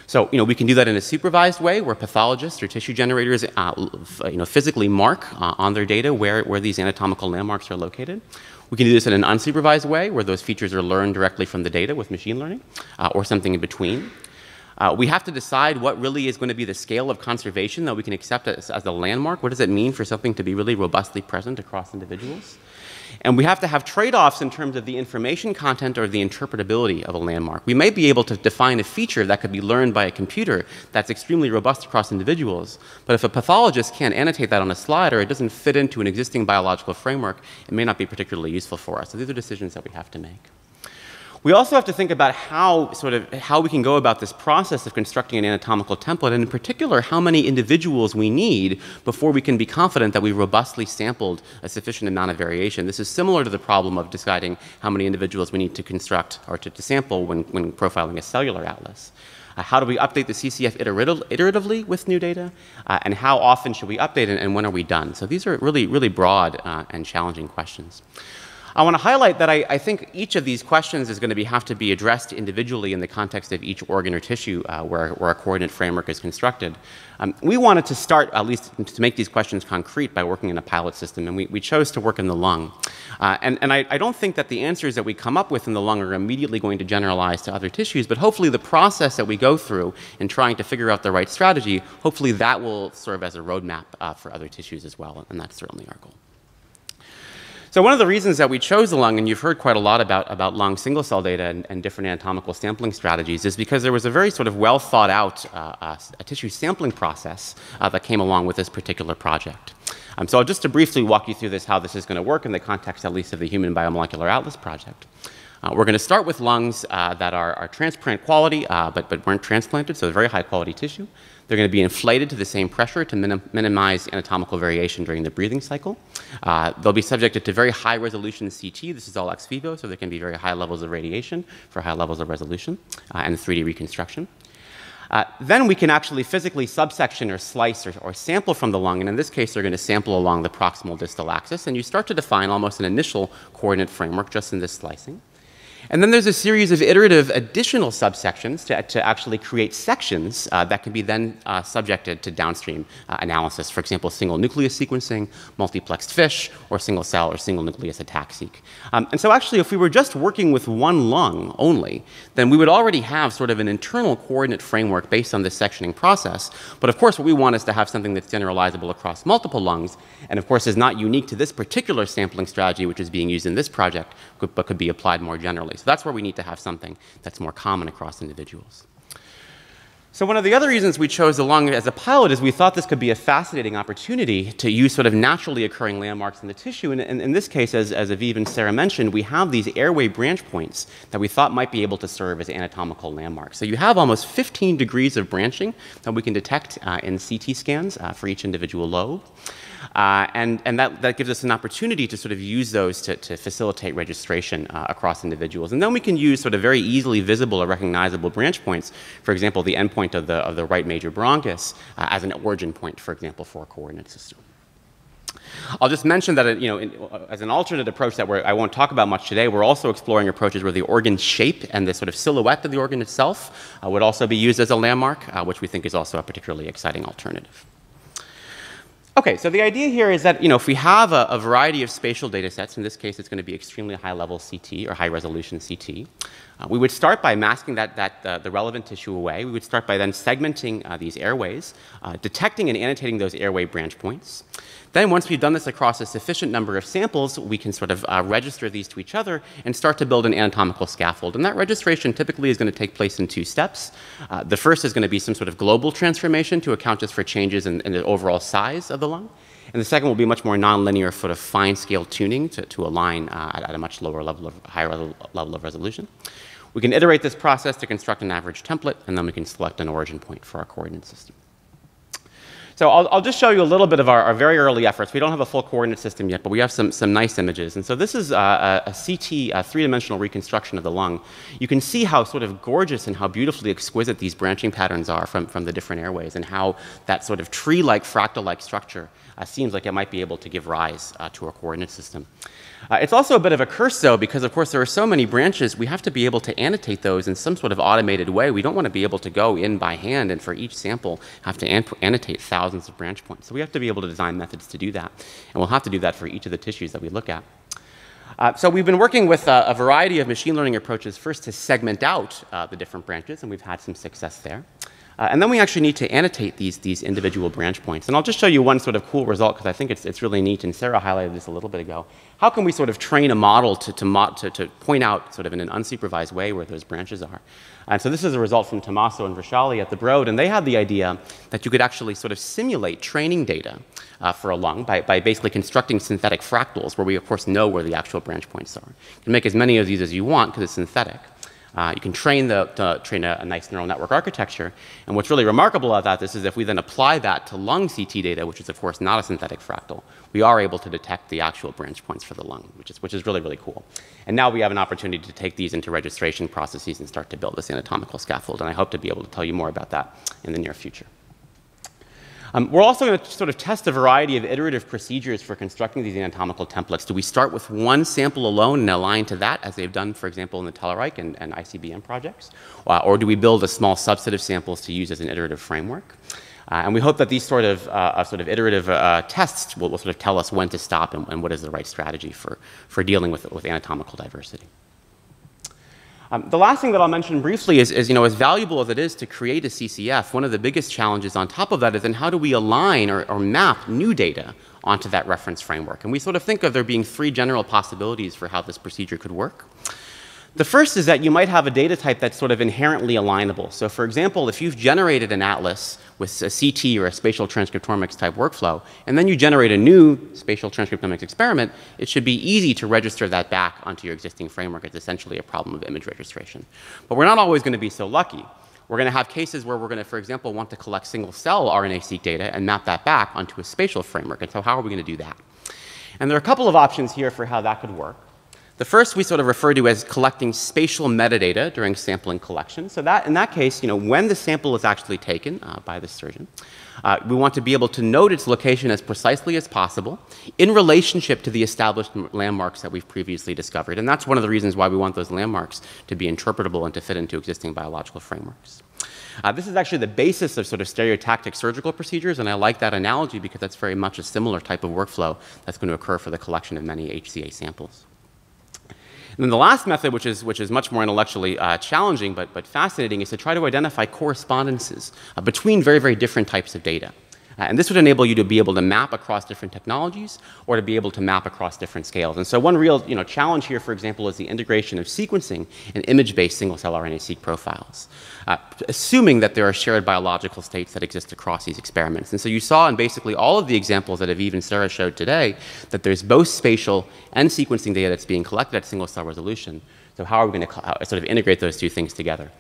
So, you know, we can do that in a supervised way where pathologists or tissue generators, uh, you know, physically mark uh, on their data where, where these anatomical landmarks are located. We can do this in an unsupervised way where those features are learned directly from the data with machine learning uh, or something in between. Uh, we have to decide what really is going to be the scale of conservation that we can accept as, as a landmark. What does it mean for something to be really robustly present across individuals? And we have to have trade-offs in terms of the information content or the interpretability of a landmark. We may be able to define a feature that could be learned by a computer that's extremely robust across individuals, but if a pathologist can't annotate that on a slide or it doesn't fit into an existing biological framework, it may not be particularly useful for us. So these are decisions that we have to make. We also have to think about how, sort of, how we can go about this process of constructing an anatomical template, and in particular, how many individuals we need before we can be confident that we robustly sampled a sufficient amount of variation. This is similar to the problem of deciding how many individuals we need to construct or to, to sample when, when profiling a cellular atlas. Uh, how do we update the CCF iteratively with new data? Uh, and how often should we update it and when are we done? So these are really, really broad uh, and challenging questions. I want to highlight that I, I, think each of these questions is going to be, have to be addressed individually in the context of each organ or tissue uh, where, where a coordinate framework is constructed. Um, we wanted to start, at least to make these questions concrete, by working in a pilot system, and we, we chose to work in the lung. Uh, and and I, I, don't think that the answers that we come up with in the lung are immediately going to generalize to other tissues, but hopefully the process that we go through in trying to figure out the right strategy, hopefully that will serve as a roadmap uh, for other tissues as well, and that's certainly our goal. So one of the reasons that we chose the lung, and you've heard quite a lot about, about lung single cell data and, and different anatomical sampling strategies, is because there was a very sort of well thought out uh, uh, tissue sampling process uh, that came along with this particular project. Um, so I'll just to briefly walk you through this, how this is going to work in the context at least of the Human Biomolecular Atlas project. Uh, we're going to start with lungs uh, that are, are quality, uh, but, but weren't transplanted, so very high quality tissue. They're going to be inflated to the same pressure to minim minimize anatomical variation during the breathing cycle. Uh, they'll be subjected to very high resolution CT. This is all ex vivo, so there can be very high levels of radiation for high levels of resolution uh, and 3D reconstruction. Uh, then we can actually physically subsection or slice or, or, sample from the lung, and in this case, they're going to sample along the proximal distal axis, and you start to define almost an initial coordinate framework just in this slicing. And then there's a series of iterative additional subsections to, to actually create sections uh, that can be then uh, subjected to downstream uh, analysis. For example, single nucleus sequencing, multiplexed FISH, or single cell or single nucleus ATAC-seq. Um, and so actually, if we were just working with one lung only, then we would already have sort of an internal coordinate framework based on this sectioning process. But of course, what we want is to have something that's generalizable across multiple lungs, and of course is not unique to this particular sampling strategy, which is being used in this project, but could be applied more generally. So that's where we need to have something that's more common across individuals. So one of the other reasons we chose the lung as a pilot is we thought this could be a fascinating opportunity to use sort of naturally occurring landmarks in the tissue. And in, in this case, as, as Aviv and Sarah mentioned, we have these airway branch points that we thought might be able to serve as anatomical landmarks. So you have almost 15 degrees of branching that we can detect uh, in CT scans uh, for each individual lobe. Uh, and and that, that gives us an opportunity to sort of use those to, to facilitate registration uh, across individuals. And then we can use sort of very easily visible or recognizable branch points, for example, the endpoint of the, of the right major bronchus uh, as an origin point, for example, for a coordinate system. I'll just mention that, you know, in, as an alternate approach that I won't talk about much today, we're also exploring approaches where the organ shape and the sort of silhouette of the organ itself uh, would also be used as a landmark, uh, which we think is also a particularly exciting alternative. Okay, so the idea here is that you know, if we have a, a, variety of spatial data sets, in this case it's going to be extremely high level CT or high resolution CT, uh, we would start by masking that, that, uh, the relevant tissue away. We would start by then segmenting uh, these airways, uh, detecting and annotating those airway branch points. Then once we've done this across a sufficient number of samples, we can sort of uh, register these to each other and start to build an anatomical scaffold. And that registration typically is going to take place in two steps. Uh, the first is going to be some sort of global transformation to account just for changes in, in the overall size of the lung. And the second will be much more nonlinear sort of fine scale tuning to, to align uh, at, at, a much lower level of, higher level of resolution. We can iterate this process to construct an average template, and then we can select an origin point for our coordinate system. So I'll, I'll, just show you a little bit of our, our, very early efforts. We don't have a full coordinate system yet, but we have some, some nice images. And so this is a, a CT, three-dimensional reconstruction of the lung. You can see how sort of gorgeous and how beautifully exquisite these branching patterns are from, from the different airways and how that sort of tree-like, fractal-like structure uh, seems like it might be able to give rise uh, to a coordinate system. Uh, it's also a bit of a curse, though, because of course there are so many branches, we have to be able to annotate those in some sort of automated way. We don't want to be able to go in by hand and for each sample have to an annotate thousands of branch points. So we have to be able to design methods to do that. And we'll have to do that for each of the tissues that we look at. Uh, so we've been working with uh, a variety of machine learning approaches first to segment out uh, the different branches, and we've had some success there. Uh, and then we actually need to annotate these, these individual branch points. And I'll just show you one sort of cool result because I think it's, it's really neat, and Sarah highlighted this a little bit ago. How can we sort of train a model to, to, mo to, to point out sort of in an unsupervised way where those branches are? And so this is a result from Tommaso and Vrishali at the Broad, and they had the idea that you could actually sort of simulate training data uh, for a lung by, by basically constructing synthetic fractals where we, of course, know where the actual branch points are. You can make as many of these as you want because it's synthetic. Uh, you can train, the, train a, a, nice neural network architecture. And what's really remarkable about that this is if we then apply that to lung CT data, which is of course not a synthetic fractal, we are able to detect the actual branch points for the lung, which is, which is really, really cool. And now we have an opportunity to take these into registration processes and start to build this anatomical scaffold. And I hope to be able to tell you more about that in the near future. Um, we're also going to sort of test a variety of iterative procedures for constructing these anatomical templates. Do we start with one sample alone and align to that, as they've done, for example, in the Talairach and, and ICBM projects? Uh, or do we build a small subset of samples to use as an iterative framework? Uh, and we hope that these sort of, uh, sort of iterative uh, tests will, will, sort of tell us when to stop and, and, what is the right strategy for, for dealing with, with anatomical diversity. Um, the last thing that I'll mention briefly is, is, you know, as valuable as it is to create a CCF, one of the biggest challenges on top of that is then how do we align or, or map new data onto that reference framework? And we sort of think of there being three general possibilities for how this procedure could work. The first is that you might have a data type that's sort of inherently alignable. So for example, if you've generated an atlas with a CT or a spatial transcriptomics type workflow, and then you generate a new spatial transcriptomics experiment, it should be easy to register that back onto your existing framework. It's essentially a problem of image registration. But we're not always going to be so lucky. We're going to have cases where we're going to, for example, want to collect single cell RNA-seq data and map that back onto a spatial framework. And so how are we going to do that? And there are a couple of options here for how that could work. The first we sort of refer to as collecting spatial metadata during sampling collection. So that, in that case, you know, when the sample is actually taken uh, by the surgeon, Uh, we want to be able to note its location as precisely as possible in relationship to the established landmarks that we've previously discovered. And that's one of the reasons why we want those landmarks to be interpretable and to fit into existing biological frameworks. Uh, this is actually the basis of sort of stereotactic surgical procedures, and I like that analogy because that's very much a similar type of workflow that's going to occur for the collection of many HCA samples. And then the last method, which is, which is much more intellectually uh, challenging but, but fascinating, is to try to identify correspondences uh, between very, very different types of data. Uh, and this would enable you to be able to map across different technologies or to be able to map across different scales. And so one real you know, challenge here, for example, is the integration of sequencing and image-based single-cell RNA-seq profiles, uh, assuming that there are shared biological states that exist across these experiments. And so you saw in basically all of the examples that Aviv and Sarah showed today that there's both spatial and sequencing data that's being collected at single-cell resolution. So how are we going to sort of integrate those two things together?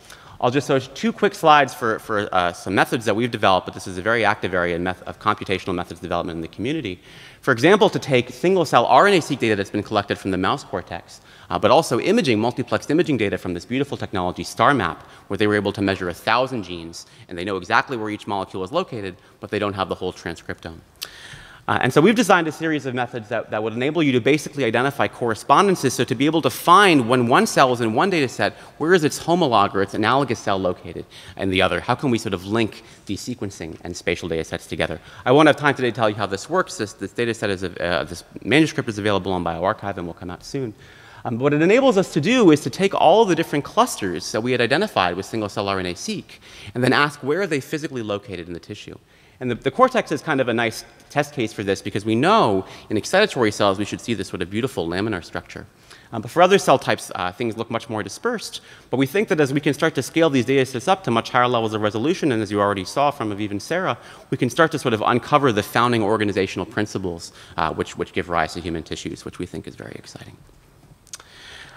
I'll just show two quick slides for, for uh, some methods that we've developed, but this is a very active area of computational methods development in the community. For example, to take single-cell RNA-seq data that's been collected from the mouse cortex, uh, but also imaging, multiplexed imaging data from this beautiful technology, StarMap, where they were able to measure 1,000 genes, and they know exactly where each molecule is located, but they don't have the whole transcriptome. Uh, and so we've designed a series of methods that, that would enable you to basically identify correspondences. So to be able to find when one cell is in one data set, where is its homolog or its analogous cell located in the other? How can we sort of link the sequencing and spatial data sets together? I won't have time today to tell you how this works. This, this data set is, uh, this manuscript is available on bioRxiv and will come out soon. Um, what it enables us to do is to take all the different clusters that we had identified with single-cell RNA-seq and then ask where are they physically located in the tissue. And the, the, cortex is kind of a nice test case for this because we know in excitatory cells we should see this sort of beautiful laminar structure. Um, but for other cell types, uh, things look much more dispersed. But we think that as we can start to scale these data sets up to much higher levels of resolution, and as you already saw from Aviv and Sarah, we can start to sort of uncover the founding organizational principles uh, which, which give rise to human tissues, which we think is very exciting.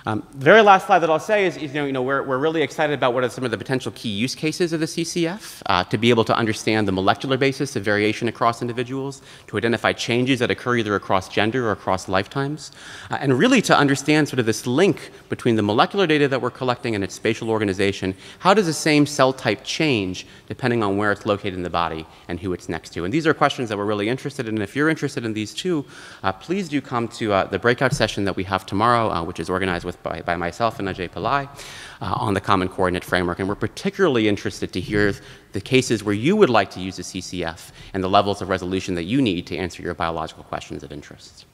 Um, the very last slide that I'll say is, you know, you know we're, we're really excited about what are some of the potential key use cases of the CCF, uh, to be able to understand the molecular basis of variation across individuals, to identify changes that occur either across gender or across lifetimes, uh, and really to understand sort of this link between the molecular data that we're collecting and its spatial organization. How does the same cell type change depending on where it's located in the body and who it's next to? And these are questions that we're really interested in. And if you're interested in these too, uh, please do come to uh, the breakout session that we have tomorrow, uh, which is organized with by, by myself and Ajay Pillai uh, on the Common Coordinate Framework. And we're particularly interested to hear the cases where you would like to use the CCF and the levels of resolution that you need to answer your biological questions of interest.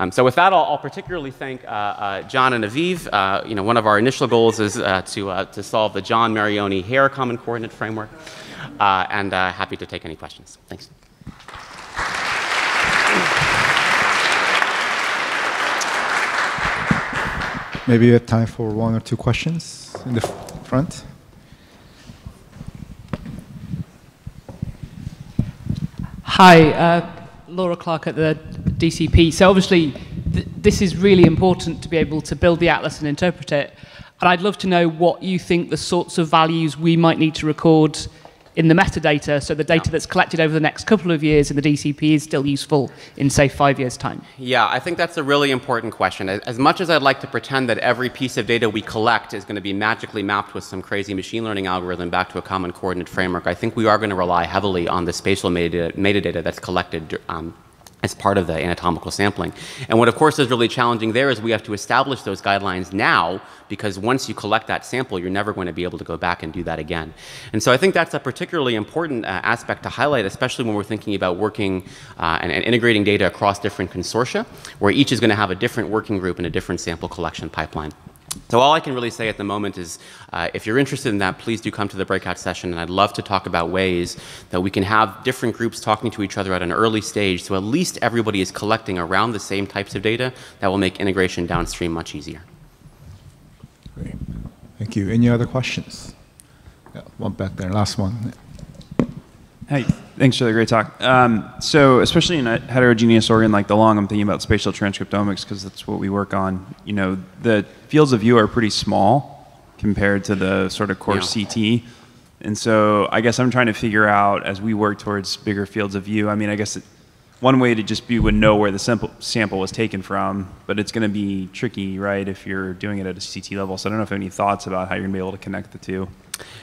Um, so with that, I'll, I'll particularly thank uh, uh, John and Aviv. Uh, you know, one of our initial goals is uh, to, uh, to solve the John Marioni Hare Common Coordinate Framework, uh, and happy to take any questions. Thanks. Maybe we have time for one or two questions in the front. Hi, uh, Laura Clark at the DCP. So obviously, th this is really important to be able to build the atlas and interpret it. And I'd love to know what you think the sorts of values we might need to record in the metadata, so the data yeah. that's collected over the next couple of years in the DCP is still useful in, say, five years' time? Yeah, I think that's a really important question. As much as I'd like to pretend that every piece of data we collect is going to be magically mapped with some crazy machine learning algorithm back to a common coordinate framework, I think we are going to rely heavily on the spatial metadata, metadata that's collected um, as part of the anatomical sampling. And what, of course, is really challenging there is we have to establish those guidelines now because once you collect that sample, you're never going to be able to go back and do that again. And so I think that's a particularly important uh, aspect to highlight, especially when we're thinking about working uh, and, and, integrating data across different consortia, where each is going to have a different working group and a different sample collection pipeline. So all I can really say at the moment is uh, if you're interested in that, please do come to the breakout session, and I'd love to talk about ways that we can have different groups talking to each other at an early stage so at least everybody is collecting around the same types of data that will make integration downstream much easier. Great. Thank you. Any other questions? Yeah, one back there, last one. Hey, thanks for the great talk. Um, so, especially in a heterogeneous organ like the lung, I'm thinking about spatial transcriptomics because that's what we work on. You know, the fields of view are pretty small compared to the sort of core yeah. CT. And so, I guess I'm trying to figure out as we work towards bigger fields of view. I mean, I guess it, one way to just be would know where the sample sample was taken from, but it's going to be tricky, right, if you're doing it at a CT level. So I don't know if you have any thoughts about how you're going to be able to connect the two.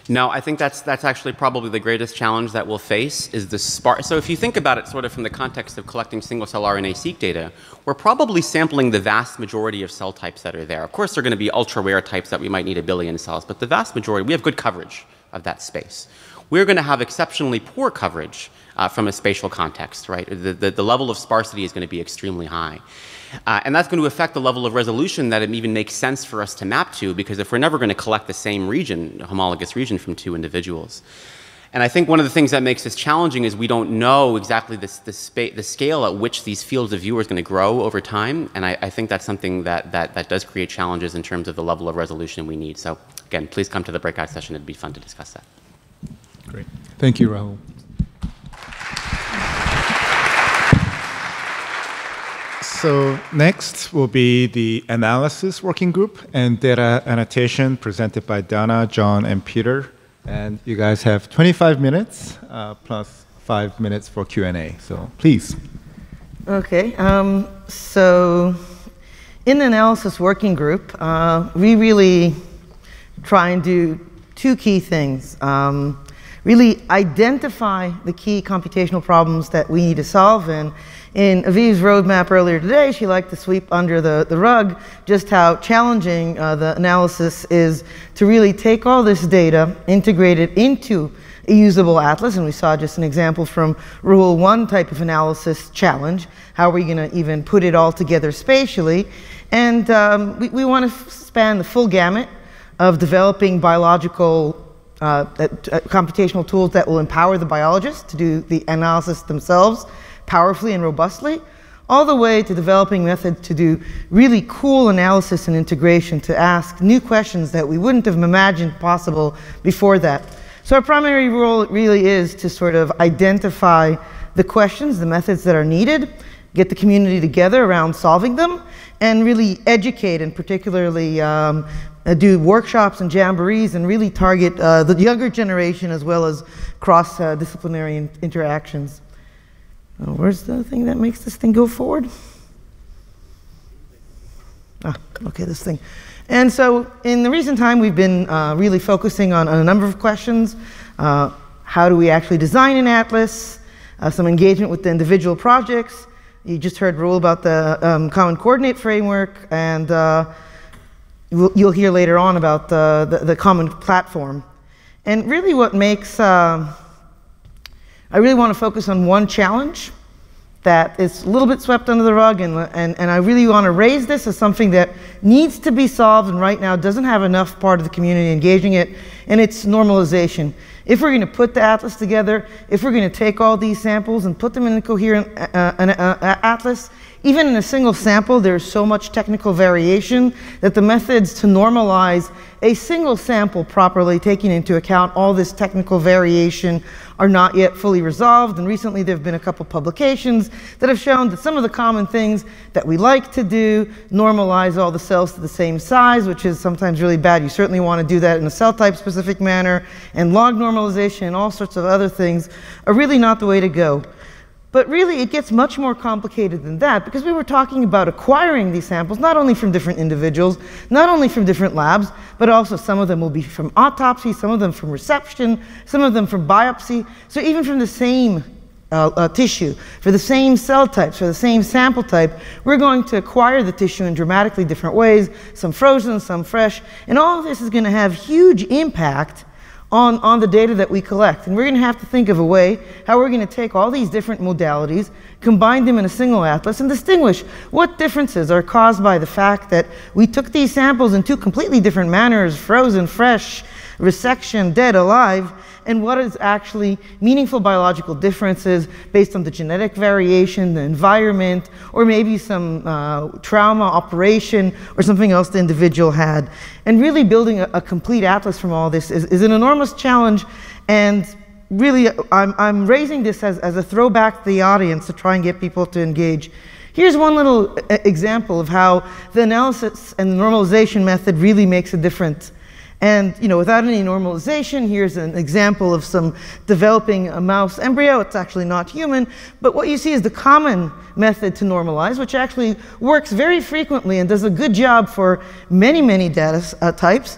No, I think that's that's actually probably the greatest challenge that we'll face is the sparse. So if you think about it, sort of from the context of collecting single-cell RNA-seq data, we're probably sampling the vast majority of cell types that are there. Of course, there are going to be ultra-rare types that we might need a billion cells, but the vast majority, we have good coverage of that space. We're going to have exceptionally poor coverage uh, from a spatial context, right? The, the, the level of sparsity is going to be extremely high. Uh, and that's going to affect the level of resolution that it even makes sense for us to map to, because if we're never going to collect the same region, homologous region from two individuals. And I think one of the things that makes this challenging is we don't know exactly the, the, the scale at which these fields of view are going to grow over time. And I, I, think that's something that, that, that does create challenges in terms of the level of resolution we need. So again, please come to the breakout session. It'd be fun to discuss that. Great. Thank you, Rahul. So next will be the analysis working group and data annotation presented by Donna, John, and Peter. And you guys have 25 minutes uh, plus five minutes for Q&A. So please. Okay. Um, so in the analysis working group, uh, we really try and do two key things. Um, really identify the key computational problems that we need to solve and in Aviv's roadmap earlier today, she liked to sweep under the, the rug just how challenging uh, the analysis is to really take all this data, integrate it into a usable atlas, and we saw just an example from Rahul one type of analysis challenge. How are we going to even put it all together spatially? And um, we, we want to span the full gamut of developing biological uh, uh, computational tools that will empower the biologists to do the analysis themselves powerfully and robustly, all the way to developing methods to do really cool analysis and integration to ask new questions that we wouldn't have imagined possible before that. So our primary role really is to sort of identify the questions, the methods that are needed, get the community together around solving them, and really educate and particularly um, uh, do workshops and jamborees and really target uh, the younger generation as well as cross-disciplinary uh, interactions. Where's the thing that makes this thing go forward? Ah, okay, this thing. And so in the recent time, we've been uh, really focusing on, on, a number of questions. Uh, how do we actually design an atlas? Uh, some engagement with the individual projects. You just heard Rahul about the um, Common Coordinate Framework, and uh, you'll hear later on about the, the, the, Common Platform. And really what makes uh, I really want to focus on one challenge that is a little bit swept under the rug, and, and, and I really want to raise this as something that needs to be solved and right now doesn't have enough part of the community engaging it, and it's normalization. If we're going to put the atlas together, if we're going to take all these samples and put them in a coherent uh, uh, uh, atlas, even in a single sample, there's so much technical variation that the methods to normalize a single sample properly, taking into account all this technical variation, are not yet fully resolved. And recently, there have been a couple publications that have shown that some of the common things that we like to do, normalize all the cells to the same size, which is sometimes really bad. You certainly want to do that in a cell type specific manner, and log normalization and all sorts of other things are really not the way to go. But really, it gets much more complicated than that because we were talking about acquiring these samples not only from different individuals, not only from different labs, but also some of them will be from autopsy, some of them from resection, some of them from biopsy. So even from the same uh, uh, tissue, for the same cell types, for the same sample type, we're going to acquire the tissue in dramatically different ways, some frozen, some fresh, and all of this is going to have huge impact on, on the data that we collect. And we're going to have to think of a way how we're going to take all these different modalities, combine them in a single atlas, and distinguish what differences are caused by the fact that we took these samples in two completely different manners, frozen, fresh, resection, dead, alive, and what is actually meaningful biological differences based on the genetic variation, the environment, or maybe some uh, trauma, operation, or something else the individual had. And really building a, a complete atlas from all this is, is an enormous challenge, and really I'm, I'm raising this as, as a throwback to the audience to try and get people to engage. Here's one little uh, example of how the analysis and the normalization method really makes a difference And you know, without any normalization, here's an example of some developing a mouse embryo. It's actually not human, but what you see is the common method to normalize, which actually works very frequently and does a good job for many, many data uh, types.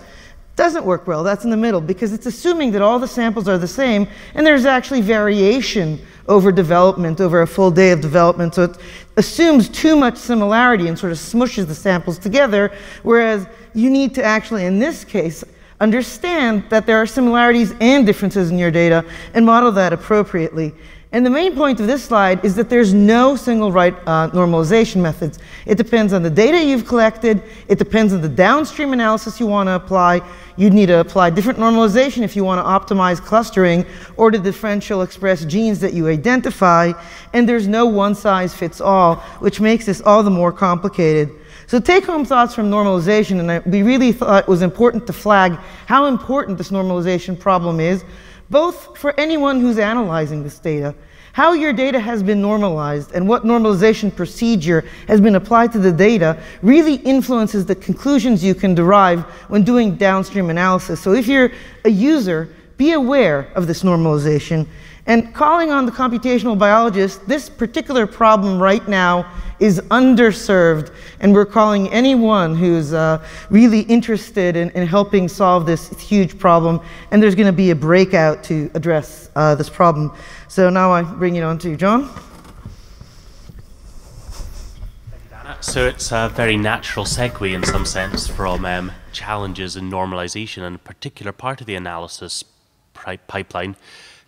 Doesn't work well, that's in the middle, because it's assuming that all the samples are the same, and there's actually variation over development, over a full day of development. So it assumes too much similarity and sort of smushes the samples together, whereas you need to actually, in this case, understand that there are similarities and differences in your data and model that appropriately. And the main point of this slide is that there's no single right uh, normalization methods. It depends on the data you've collected. It depends on the downstream analysis you want to apply. You'd need to apply different normalization if you want to optimize clustering or the differential express genes that you identify. And there's no one size fits all, which makes this all the more complicated. So take home thoughts from normalization, and I, we really thought it was important to flag how important this normalization problem is both for anyone who's analyzing this data, how your data has been normalized and what normalization procedure has been applied to the data really influences the conclusions you can derive when doing downstream analysis. So if you're a user, be aware of this normalization. And calling on the computational biologist, this particular problem right now is underserved, and we're calling anyone who's uh, really interested in, in, helping solve this huge problem, and there's going to be a breakout to address uh, this problem. So now I bring it on to John. So it's a very natural segue in some sense from um, challenges in normalization and a particular part of the analysis pipeline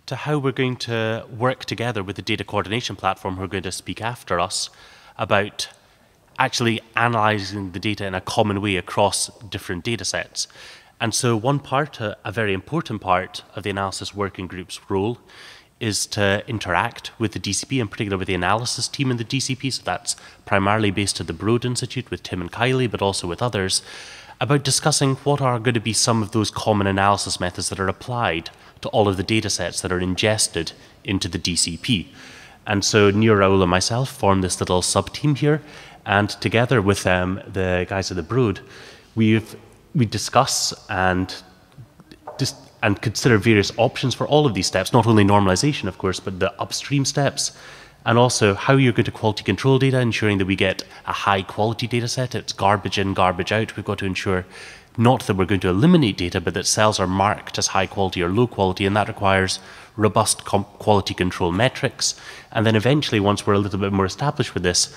to how we're going to work together with the data coordination platform who are going to speak after us about actually analyzing the data in a common way across different data sets. And so one part, a, a very important part of the analysis working group's role is to interact with the DCP, in particular with the analysis team in the DCP. So that's primarily based at the Broad Institute with Tim and Kylie, but also with others, about discussing what are going to be some of those common analysis methods that are applied to all of the data sets that are ingested into the DCP. And so Nir and myself formed this little sub team here, and together with um, the guys at the Broad, we've we discuss and just and consider various options for all of these steps, not only normalization, of course, but the upstream steps, and also how you're going to quality control data, ensuring that we get a high quality data set. It's garbage in, garbage out. We've got to ensure not that we're going to eliminate data, but that cells are marked as high quality or low quality, and that requires robust quality control metrics. And then eventually, once we're a little bit more established with this,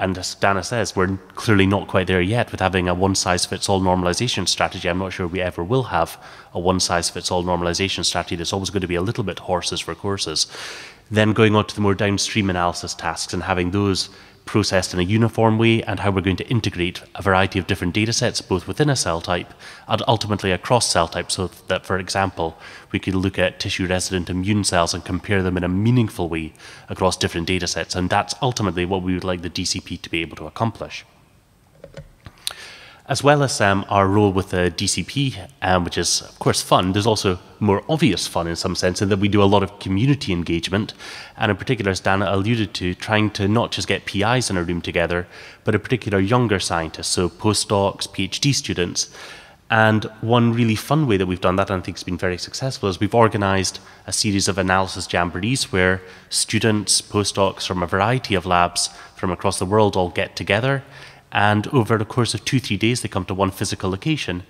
and as Dana says, we're clearly not quite there yet with having a one size fits all normalization strategy. I'm not sure we ever will have a one size fits all normalization strategy. There's always going to be a little bit horses for courses. Then going on to the more downstream analysis tasks and having those processed in a uniform way and how we're going to integrate a variety of different data sets both within a cell type and ultimately across cell types so that, for example, we could look at tissue resident immune cells and compare them in a meaningful way across different data sets. And that's ultimately what we would like the DCP to be able to accomplish as well as um, our role with the DCP, um, which is, of course, fun, there's also more obvious fun in some sense in that we do a lot of community engagement, and in particular, as Dana alluded to, trying to not just get PIs in a room together, but in particular younger scientists, so postdocs, PhD students. And one really fun way that we've done that, and I think it's been very successful, is we've organized a series of analysis jamborees where students, postdocs from a variety of labs from across the world all get together and over the course of two, three days, they come to one physical location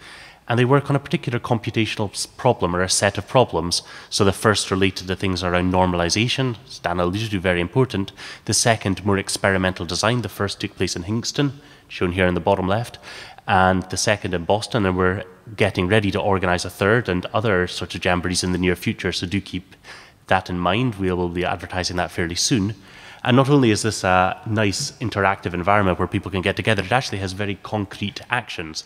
and they work on a particular computational problem or a set of problems. So the first related to things around normalization, Stan alluded to, very important. The second, more experimental design. The first took place in Hinxton, shown here in the bottom left, and the second in Boston. And we're getting ready to organize a third and other sorts of jamborees in the near future. So do keep that in mind. We will be advertising that fairly soon. And not only is this a nice interactive environment where people can get together, it actually has very concrete actions.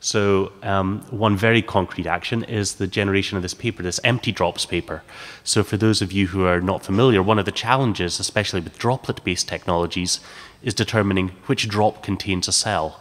So um, one very concrete action is the generation of this paper, this empty drops paper. So for those of you who are not familiar, one of the challenges, especially with droplet-based technologies, is determining which drop contains a cell.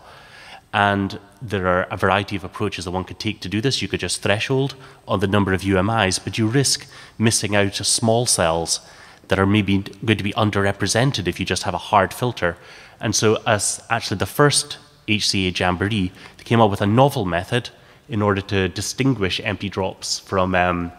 And there are a variety of approaches that one could take to do this. You could just threshold on the number of UMIs, but you risk missing out small cells that are maybe going to be underrepresented if you just have a hard filter. And so, as actually the first HCA Jamboree, they came up with a novel method in order to distinguish empty drops from um,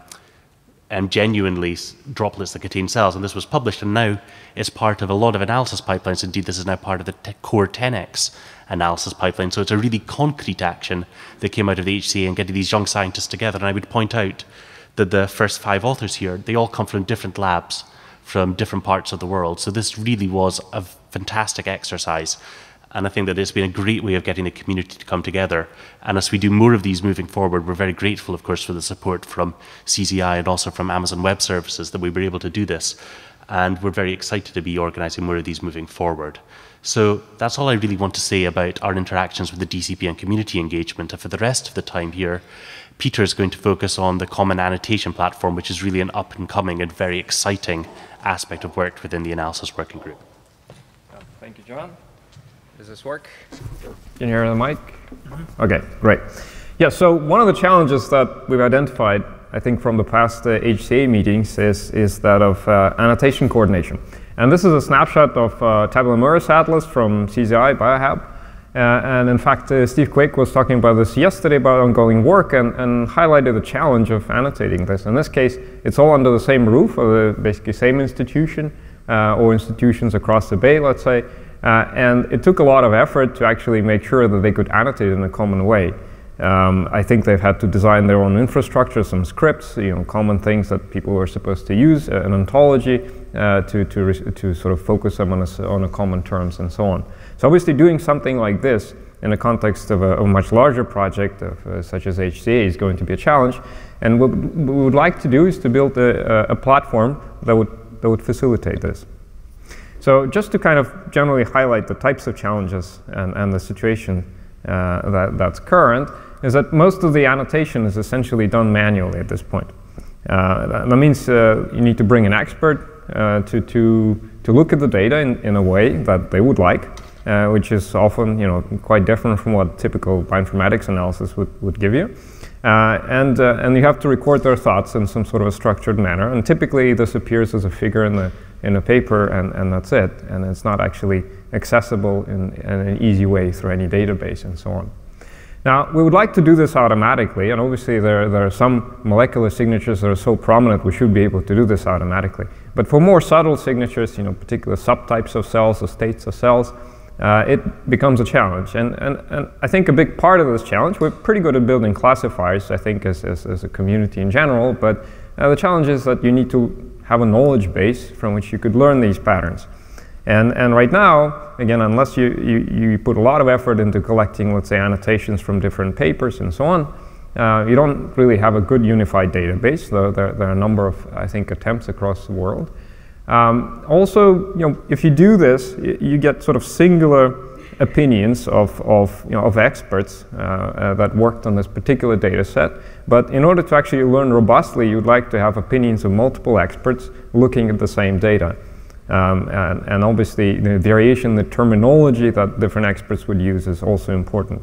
um, genuinely droplets that contain cells. And this was published, and now it's part of a lot of analysis pipelines. Indeed, this is now part of the core 10x analysis pipeline. So it's a really concrete action that came out of the HCA and getting these young scientists together. And I would point out that the first five authors here, they all come from different labs from different parts of the world. So this really was a fantastic exercise. And I think that it's been a great way of getting the community to come together. And as we do more of these moving forward, we're very grateful, of course, for the support from CZI and also from Amazon Web Services that we were able to do this. And we're very excited to be organizing more of these moving forward. So that's all I really want to say about our interactions with the DCP and community engagement. And for the rest of the time here, Peter is going to focus on the Common Annotation Platform, which is really an up and coming and very exciting aspect of work within the Analysis Working Group. Thank you, John. Does this work? Can you hear the mic? Okay, great. Yeah, so one of the challenges that we've identified, I think, from the past uh, HCA meetings is, is that of uh, annotation coordination. And this is a snapshot of uh, Tabula Muris Atlas from CZI Biohub. Uh, and in fact, uh, Steve Quake was talking about this yesterday about ongoing work and, and, highlighted the challenge of annotating this. In this case, it's all under the same roof of the basically same institution uh, or institutions across the bay, let's say. And it took a lot of effort to actually make sure that they could annotate in a common way. Um, I think they've had to design their own infrastructure, some scripts, you know, common things that people were supposed to use, uh, an ontology uh, to, to, to sort of focus them on a, on a common terms and so on. Obviously doing something like this in the context of a, a much larger project of, uh, such as HCA is going to be a challenge. And what we would like to do is to build a, a platform that would, that would facilitate this. So just to kind of generally highlight the types of challenges and, and the situation uh, that, that's current, is that most of the annotation is essentially done manually at this point. Uh, that means uh, you need to bring an expert uh, to, to, to look at the data in, in a way that they would like, uh, which is often you know, quite different from what typical bioinformatics analysis would, would give you. Uh, and, and you have to record their thoughts in some sort of a structured manner. And typically this appears as a figure in, the, in a paper and, and that's it. And it's not actually accessible in, in an easy way through any database and so on. Now, we would like to do this automatically, and obviously there, there are some molecular signatures that are so prominent we should be able to do this automatically. But for more subtle signatures, you know, particular subtypes of cells or states of cells, uh, it becomes a challenge. And, and, and I think a big part of this challenge, we're pretty good at building classifiers, I think, as, as, as a community in general, but uh, the challenge is that you need to have a knowledge base from which you could learn these patterns. And, and right now, again, unless you, you, you put a lot of effort into collecting, let's say, annotations from different papers and so on, uh, you don't really have a good unified database, though there, there, are a number of, I think, attempts across the world. Um, also, you know, if you do this, you, get sort of singular opinions of, of, you know, of experts uh, uh, that worked on this particular data set. But in order to actually learn robustly, you'd like to have opinions of multiple experts looking at the same data. Um, and, and, obviously, the variation, in the terminology that different experts would use is also important.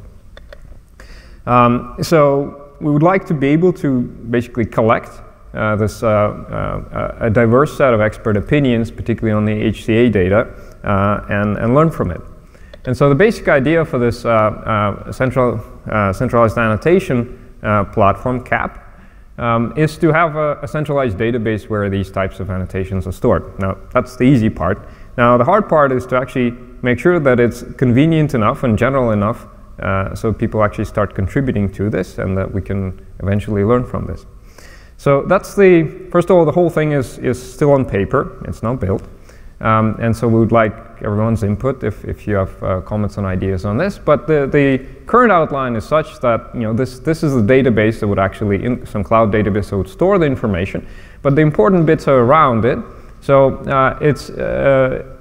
Um, so we would like to be able to basically collect uh, this uh, uh, a diverse set of expert opinions, particularly on the HCA data, uh, and, and learn from it. And so the basic idea for this uh, central, centralized annotation platform, CAP, um, is to have a, a, centralized database where these types of annotations are stored. Now, that's the easy part. Now, the hard part is to actually make sure that it's convenient enough and general enough uh, so people actually start contributing to this and that we can eventually learn from this. So that's the, first of all, the whole thing is, is still on paper. It's not built. Um, and so we would like everyone's input if, if you have uh, comments and ideas on this. But the, the current outline is such that you know, this, this is a database that would actually, in some cloud database that would store the information. But the important bits are around it. So uh, it's, uh,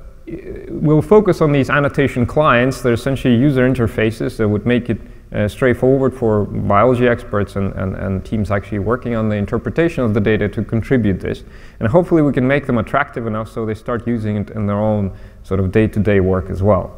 we'll focus on these annotation clients. They're essentially user interfaces that would make it uh, straightforward for biology experts and, and, and, teams actually working on the interpretation of the data to contribute this. And hopefully we can make them attractive enough so they start using it in their own sort of day-to-day -day work as well.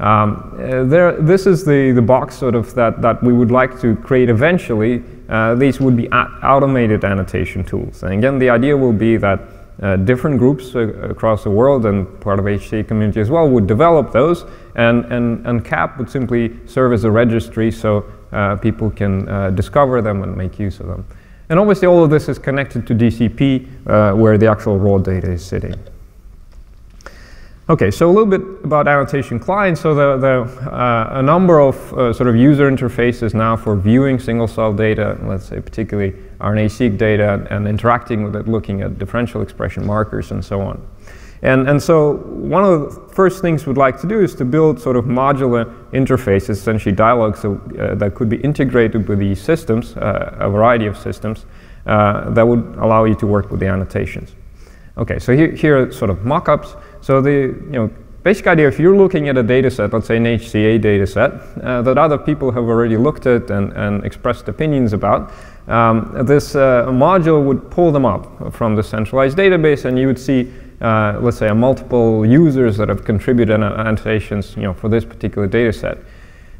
Um, uh, there, this is the, the box sort of that, that we would like to create eventually. Uh, these would be automated annotation tools. And again, the idea will be that uh, different groups uh, across the world and part of HCA community as well would develop those and, and, and CAP would simply serve as a registry so uh, people can uh, discover them and make use of them. And obviously all of this is connected to DCP uh, where the actual raw data is sitting. Okay, so a little bit about annotation clients. So the, the, uh, a number of uh, sort of user interfaces now for viewing single-cell data, let's say particularly RNA-seq data, and interacting with it, looking at differential expression markers and so on. And, and so one of the first things we'd like to do is to build sort of modular interfaces, essentially dialogues uh, that could be integrated with these systems, uh, a variety of systems, uh, that would allow you to work with the annotations. Okay, so here, here are sort of mock-ups. So the you know, basic idea, if you're looking at a data set, let's say an HCA data set, uh, that other people have already looked at and, and expressed opinions about, um, this uh, module would pull them up from the centralized database and you would see, uh, let's say, a multiple users that have contributed annotations you know, for this particular data set.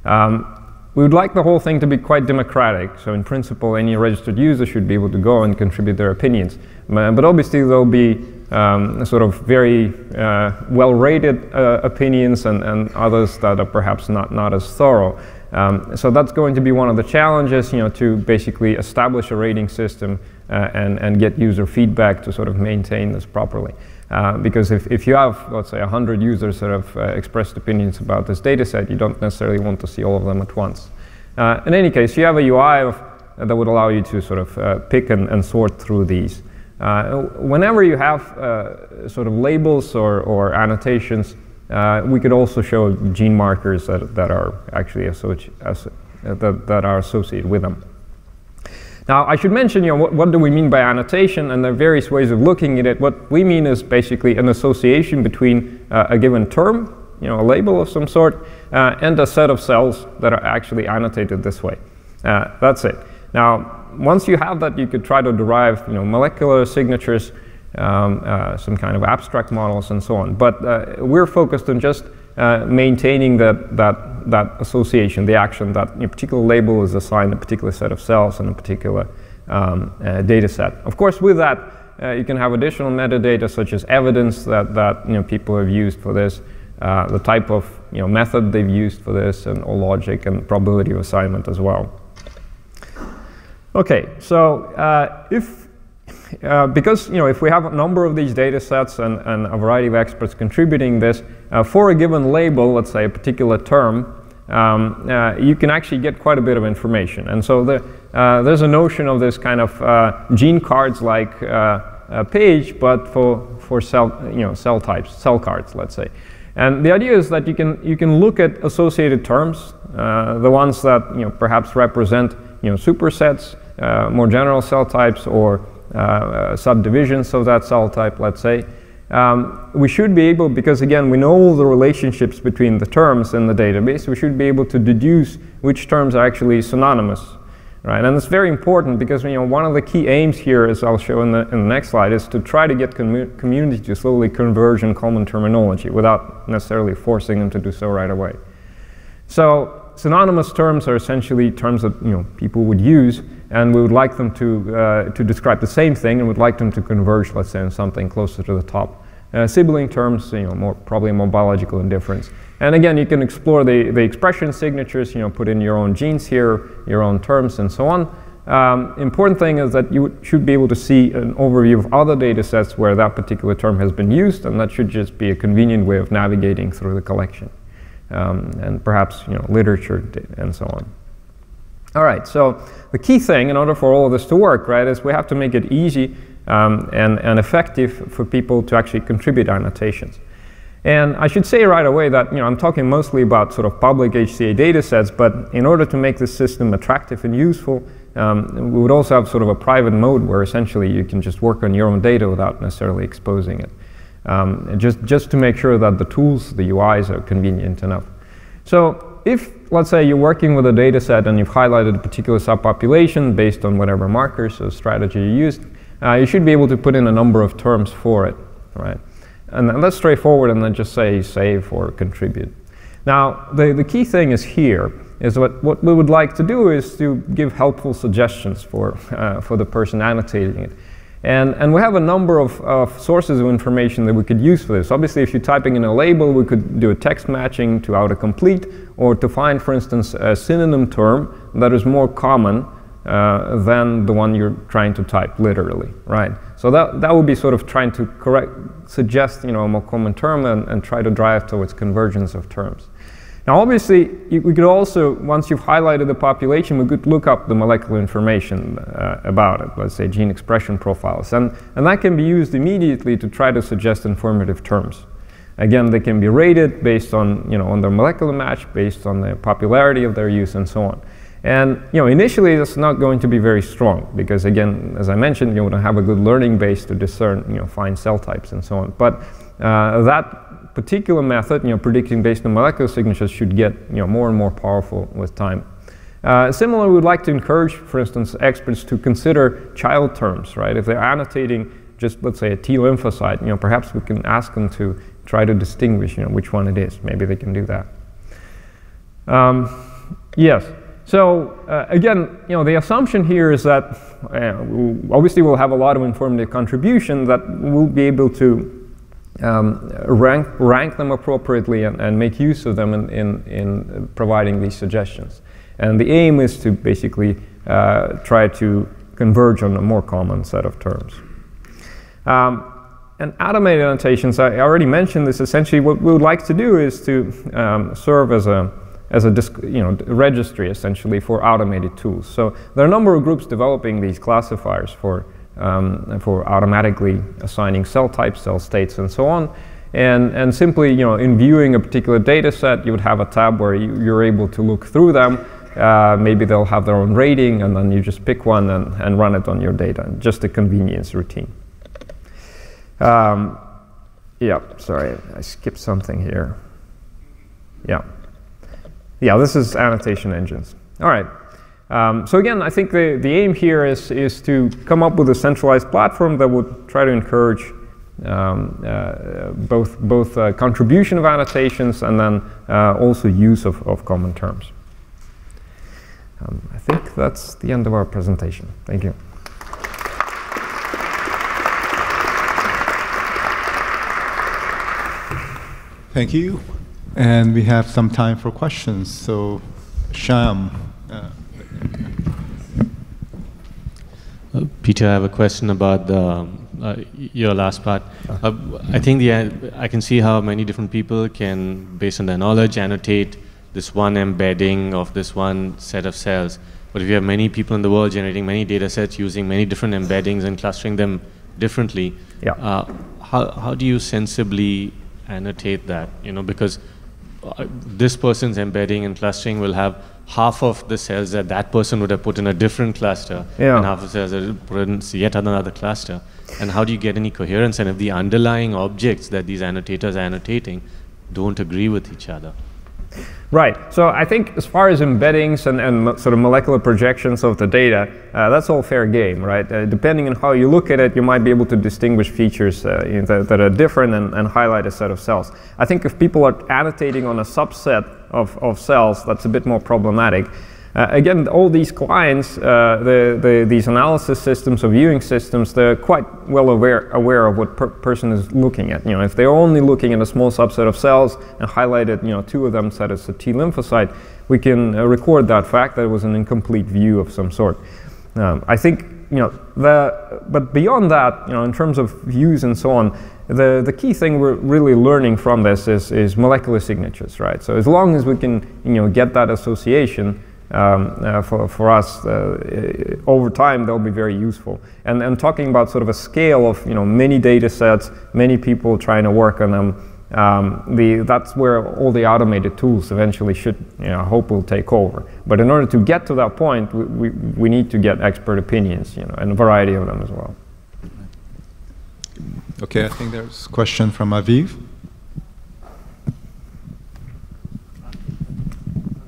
Um, we would like the whole thing to be quite democratic. So in principle, any registered user should be able to go and contribute their opinions. But obviously, there'll be um, sort of very uh, well-rated uh, opinions and, and others that are perhaps not, not as thorough. Um, so that's going to be one of the challenges, you know, to basically establish a rating system uh, and, and get user feedback to sort of maintain this properly. Uh, because if, if you have, let's say, 100 users that have uh, expressed opinions about this data set, you don't necessarily want to see all of them at once. Uh, in any case, you have a UI of, that would allow you to sort of pick and, and, sort through these. Uh, whenever you have sort of labels or, or annotations, we could also show gene markers that, that are actually associ that, that are associated with them. Now, I should mention, you know, what, what, do we mean by annotation? And there are various ways of looking at it. What we mean is basically an association between uh, a given term, you know, a label of some sort, uh, and a set of cells that are actually annotated this way. Uh, that's it. Now, once you have that, you could try to derive, you know, molecular signatures, um, uh, some kind of abstract models, and so on. But uh, we're focused on just uh, maintaining that, that, that association, the action that a particular label is assigned a particular set of cells and a particular um, uh, data set. Of course, with that, uh, you can have additional metadata such as evidence that, that you know, people have used for this, the type of you know, method they've used for this, and or logic and probability of assignment as well. Okay, so uh, if uh, because you know, if we have a number of these data sets and, and a variety of experts contributing this, uh, for a given label, let's say a particular term, um, uh, you can actually get quite a bit of information. And so the, uh, there's a notion of this kind of uh, GeneCards like page, but for, for cell, you know, cell types, cell cards, let's say. And the idea is that you can, you can look at associated terms, the ones that you know, perhaps represent you know, supersets, more general cell types, or uh, uh, subdivisions of that cell type, let's say, um, we should be able, because again, we know all the relationships between the terms in the database, we should be able to deduce which terms are actually synonymous, right? And it's very important because you know, one of the key aims here, as I'll show in the, in the next slide, is to try to get commu community to slowly converge on common terminology without necessarily forcing them to do so right away. So synonymous terms are essentially terms that you know, people would use, and we would like them to, uh, to describe the same thing and we would like them to converge, let's say, in something closer to the top. Uh, sibling terms, you know, more, probably more biological indifference. And again, you can explore the, the expression signatures, you know, put in your own genes here, your own terms, and so on. Um, important thing is that you should be able to see an overview of other data sets where that particular term has been used, and that should just be a convenient way of navigating through the collection. Um, and perhaps, you know, literature and so on. All right, so the key thing in order for all of this to work, right, is we have to make it easy um, and, and effective for people to actually contribute annotations. And I should say right away that you know, I'm talking mostly about sort of public HCA data sets, but in order to make this system attractive and useful, um, we would also have sort of a private mode where essentially you can just work on your own data without necessarily exposing it. Um, just, just to make sure that the tools, the UIs are convenient enough. So if let's say you're working with a data set and you've highlighted a particular subpopulation based on whatever markers or strategy you used, uh, you should be able to put in a number of terms for it, right? And that's straightforward and then just say save or contribute. Now, the, the key thing is here, is what, what we would like to do is to give helpful suggestions for, uh, for the person annotating it. And, and we have a number of, of sources of information that we could use for this. Obviously, if you're typing in a label, we could do a text matching to autocomplete, or to find, for instance, a synonym term that is more common uh, than the one you're trying to type literally, right? So that, that would be sort of trying to correct, suggest, you know, a more common term and, and try to drive towards convergence of terms. Now, obviously, you, we could also, once you've highlighted the population, we could look up the molecular information uh, about it, let's say gene expression profiles. And, and that can be used immediately to try to suggest informative terms. Again, they can be rated based on, you know, on their molecular match, based on the popularity of their use, and so on. And you know, initially, that's not going to be very strong because, again, as I mentioned, you want to have a good learning base to discern, you know, find cell types and so on. But uh, that particular method, you know, predicting based on molecular signatures should get, you know, more and more powerful with time. Uh, similarly, we would like to encourage, for instance, experts to consider child terms, right? If they're annotating just, let's say, a T lymphocyte, you know, perhaps we can ask them to try to distinguish, you know, which one it is. Maybe they can do that. Um, yes. So uh, again, you know, the assumption here is that uh, obviously we'll have a lot of informative contribution that we'll be able to um, rank, rank them appropriately and, and, make use of them in, in, in, providing these suggestions. And the aim is to basically uh, try to converge on a more common set of terms. Um, and automated annotations, I already mentioned this, essentially what we would like to do is to um, serve as a, as a you know, registry essentially for automated tools. So there are a number of groups developing these classifiers for um, for automatically assigning cell types, cell states, and so on. And, and simply, you know, in viewing a particular data set, you would have a tab where you, are able to look through them. Uh, maybe they'll have their own rating, and then you just pick one and, and run it on your data, just a convenience routine. Um, yeah, sorry, I skipped something here. Yeah. Yeah, this is annotation engines. All right. Um, so again, I think the, the aim here is, is to come up with a centralized platform that would try to encourage um, uh, both, both uh, contribution of annotations and then uh, also use of, of common terms. Um, I think that's the end of our presentation. Thank you. Thank you. And we have some time for questions. So, Sham. Uh, Peter, I have a question about the, uh, your last part. Uh, I think the, I can see how many different people can, based on their knowledge, annotate this one embedding of this one set of cells. But if you have many people in the world generating many data sets using many different embeddings and clustering them differently, yeah. Uh, how, how do you sensibly annotate that? You know, because uh, this person's embedding and clustering will have half of the cells that that person would have put in a different cluster yeah. and half of the cells that put in yet another cluster. And how do you get any coherence? And if the underlying objects that these annotators are annotating don't agree with each other? Right. So I think as far as embeddings and, and sort of molecular projections of the data, uh, that's all fair game, right? Uh, depending on how you look at it, you might be able to distinguish features uh, that, that, are different and, and, highlight a set of cells. I think if people are annotating on a subset of, of cells, that's a bit more problematic. Uh, again, all these clients, uh, the, the, these analysis systems or viewing systems, they're quite well aware, aware of what per person is looking at. You know, if they're only looking at a small subset of cells and highlighted, you know, two of them set as a T lymphocyte, we can uh, record that fact that it was an incomplete view of some sort. Um, I think, you know, the, but beyond that, you know, in terms of views and so on, the, the key thing we're really learning from this is, is molecular signatures, right? So as long as we can, you know, get that association, um, uh, for, for us uh, over time they'll be very useful. And, and talking about sort of a scale of you know many data sets many people trying to work on them um, the, that's where all the automated tools eventually should you know, hope will take over. But in order to get to that point we, we, we need to get expert opinions you know and a variety of them as well. Okay I think there's a question from Aviv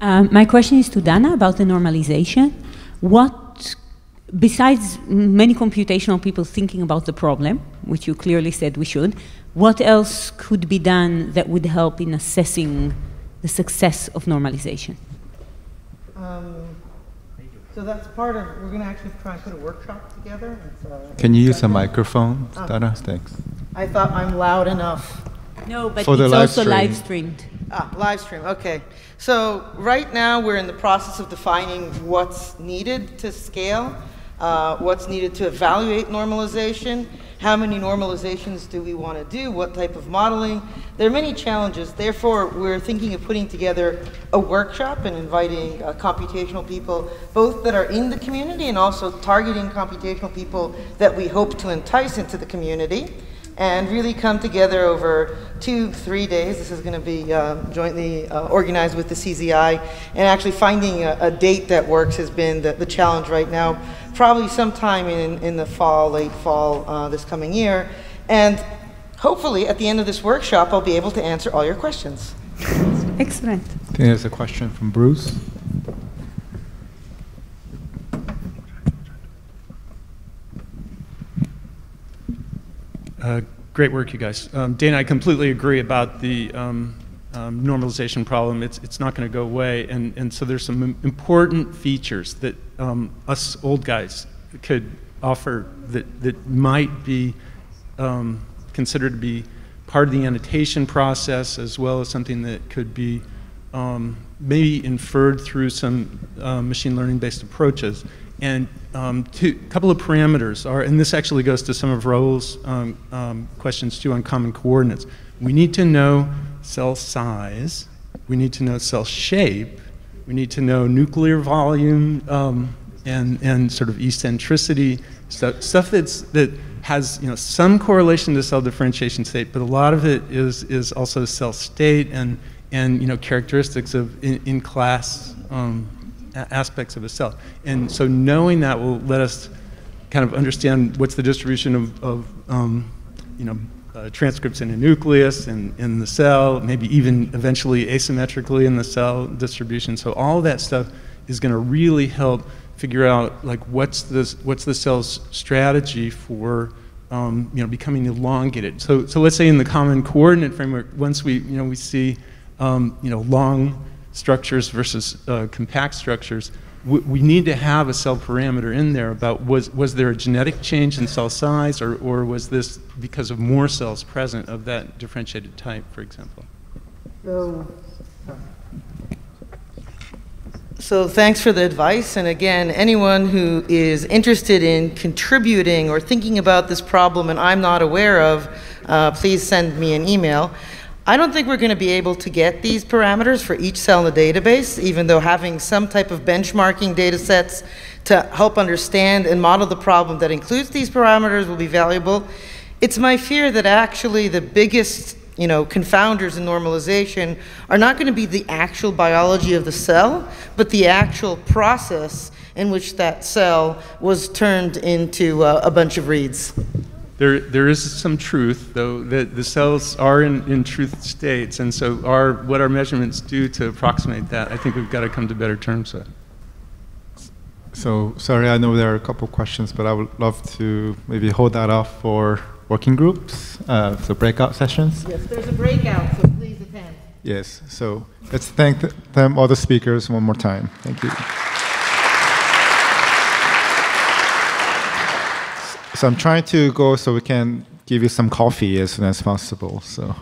Um, my question is to Dana about the normalization. What, besides many computational people thinking about the problem, which you clearly said we should, what else could be done that would help in assessing the success of normalization? Um, So that's part of, we're going to actually try and put a workshop together. Can you use a microphone, oh. Dana? Thanks. I thought I'm loud enough. No, but For it's also stream. live streamed. Ah, live stream, okay. So right now we're in the process of defining what's needed to scale, uh, what's needed to evaluate normalization, how many normalizations do we want to do, what type of modeling. There are many challenges. Therefore, we're thinking of putting together a workshop and inviting uh, computational people, both that are in the community and also targeting computational people that we hope to entice into the community and really come together over two, three days. This is going to be uh, jointly uh, organized with the CZI. And actually finding a, a, date that works has been the, the challenge right now probably sometime in, in the fall, late fall uh, this coming year. And hopefully at the end of this workshop, I'll be able to answer all your questions. Excellent. I think there's a question from Bruce. Uh, great work, you guys. Um, Dana, I completely agree about the um, um, normalization problem. It's, it's not going to go away. And, and so there's some important features that um, us old guys could offer that, that might be um, considered to be part of the annotation process as well as something that could be um, maybe inferred through some uh, machine learning based approaches. And um, a couple of parameters are, and this actually goes to some of Rahul's um, um, questions too on common coordinates. We need to know cell size, we need to know cell shape, we need to know nuclear volume um, and, and sort of eccentricity, stuff, stuff that's, that has you know, some correlation to cell differentiation state, but a lot of it is, is also cell state and, and you know, characteristics of in, in class um, aspects of a cell. And so knowing that will let us kind of understand what's the distribution of, of um, you know, uh, transcripts in a nucleus and in the cell, maybe even eventually asymmetrically in the cell distribution. So all that stuff is going to really help figure out like what's the what's the cell's strategy for um, you know becoming elongated. So so let's say in the common coordinate framework, once we you know we see um, you know long structures versus uh, compact structures, we need to have a cell parameter in there about was, was there a genetic change in cell size or, or was this because of more cells present of that differentiated type, for example? So, so thanks for the advice. And again, anyone who is interested in contributing or thinking about this problem and I'm not aware of, uh, please send me an email. I don't think we're going to be able to get these parameters for each cell in the database, even though having some type of benchmarking data sets to help understand and model the problem that includes these parameters will be valuable. It's my fear that actually the biggest you know, confounders in normalization are not going to be the actual biology of the cell, but the actual process in which that cell was turned into uh, a bunch of reads. There, there is some truth, though, that the cells are in, in truth states, and so our, what our measurements do to approximate that, I think we've got to come to better terms with. So, sorry, I know there are a couple questions, but I would love to maybe hold that off for working groups, uh, so breakout sessions. Yes, there's a breakout, so please attend. Yes, so let's thank them, all the speakers, one more time. Thank you. So I'm trying to go so we can give you some coffee as soon as possible. So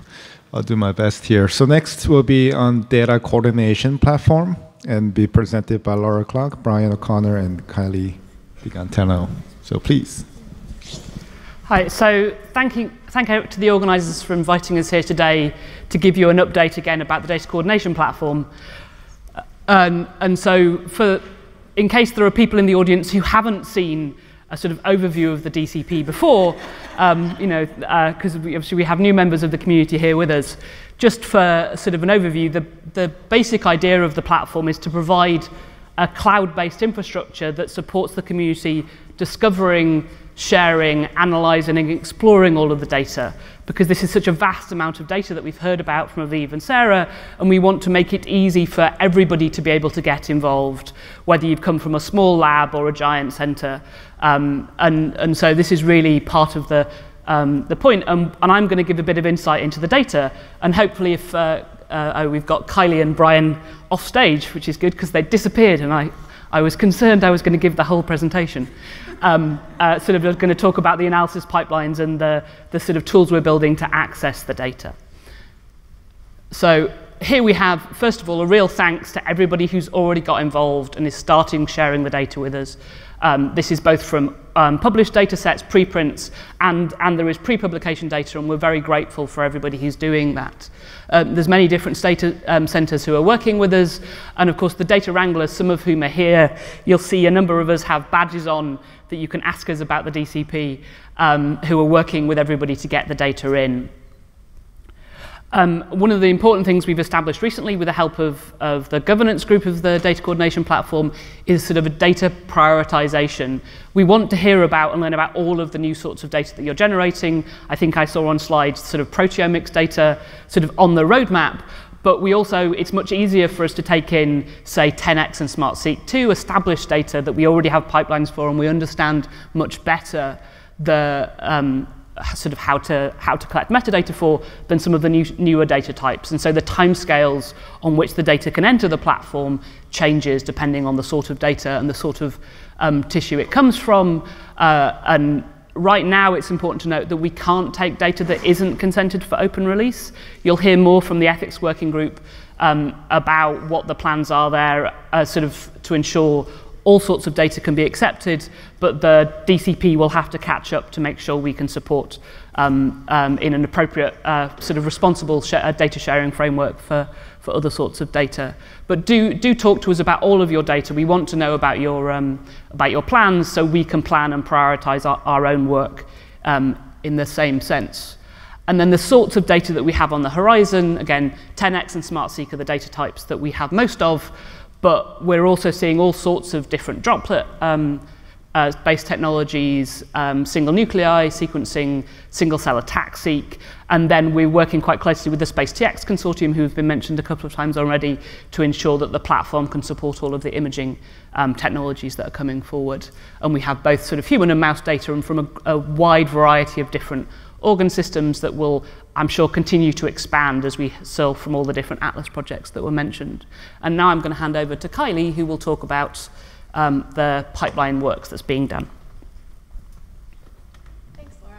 I'll do my best here. So next will be on data coordination platform and be presented by Laura Clark, Brian O'Connor, and Kylie Pigantello. So please. Hi, so thank you, thank you to the organisers for inviting us here today to give you an update again about the data coordination platform. Um, and so for, in case there are people in the audience who haven't seen a sort of overview of the DCP before, um, you know, because uh, obviously we have new members of the community here with us. Just for sort of an overview, the, the basic idea of the platform is to provide a cloud-based infrastructure that supports the community discovering sharing, analysing and exploring all of the data because this is such a vast amount of data that we've heard about from Aviv and Sarah and we want to make it easy for everybody to be able to get involved, whether you've come from a small lab or a giant centre. Um, and, and so this is really part of the, um, the point. Um, and I'm going to give a bit of insight into the data and hopefully if uh, uh, oh, we've got Kylie and Brian off stage, which is good because they disappeared and I, I was concerned I was going to give the whole presentation. Um, uh, sort of going to talk about the analysis pipelines and the, the sort of tools we're building to access the data. So here we have, first of all, a real thanks to everybody who's already got involved and is starting sharing the data with us. Um, this is both from um, published data sets, preprints, and, and there is pre-publication data, and we're very grateful for everybody who's doing that. Um, there's many different data um, centers who are working with us, and of course the data wranglers, some of whom are here, you'll see a number of us have badges on that you can ask us about the DCP, um, who are working with everybody to get the data in. Um, one of the important things we've established recently with the help of, of the governance group of the data coordination platform is sort of a data prioritization. We want to hear about and learn about all of the new sorts of data that you're generating. I think I saw on slides sort of proteomics data sort of on the roadmap, but we also, it's much easier for us to take in, say, 10x and SmartSeq 2 established data that we already have pipelines for and we understand much better the, um, sort of how to, how to collect metadata for than some of the new, newer data types. And so the timescales on which the data can enter the platform changes depending on the sort of data and the sort of um, tissue it comes from. Uh, and right now it's important to note that we can't take data that isn't consented for open release. You'll hear more from the ethics working group um, about what the plans are there uh, sort of to ensure all sorts of data can be accepted, but the DCP will have to catch up to make sure we can support um, um, in an appropriate uh, sort of responsible sh uh, data sharing framework for, for other sorts of data. But do, do talk to us about all of your data. We want to know about your, um, about your plans so we can plan and prioritize our, our own work um, in the same sense. And then the sorts of data that we have on the horizon, again, 10x and SmartSeq are the data types that we have most of, but we're also seeing all sorts of different droplet um, uh, based technologies, um, single nuclei, sequencing, single cell ATAC-seq, and then we're working quite closely with the SpaceTx consortium, who have been mentioned a couple of times already, to ensure that the platform can support all of the imaging um, technologies that are coming forward. And we have both sort of human and mouse data and from a, a wide variety of different organ systems that will, I'm sure, continue to expand as we sell from all the different Atlas projects that were mentioned. And now I'm going to hand over to Kylie, who will talk about um, the pipeline works that's being done. Thanks, Laura.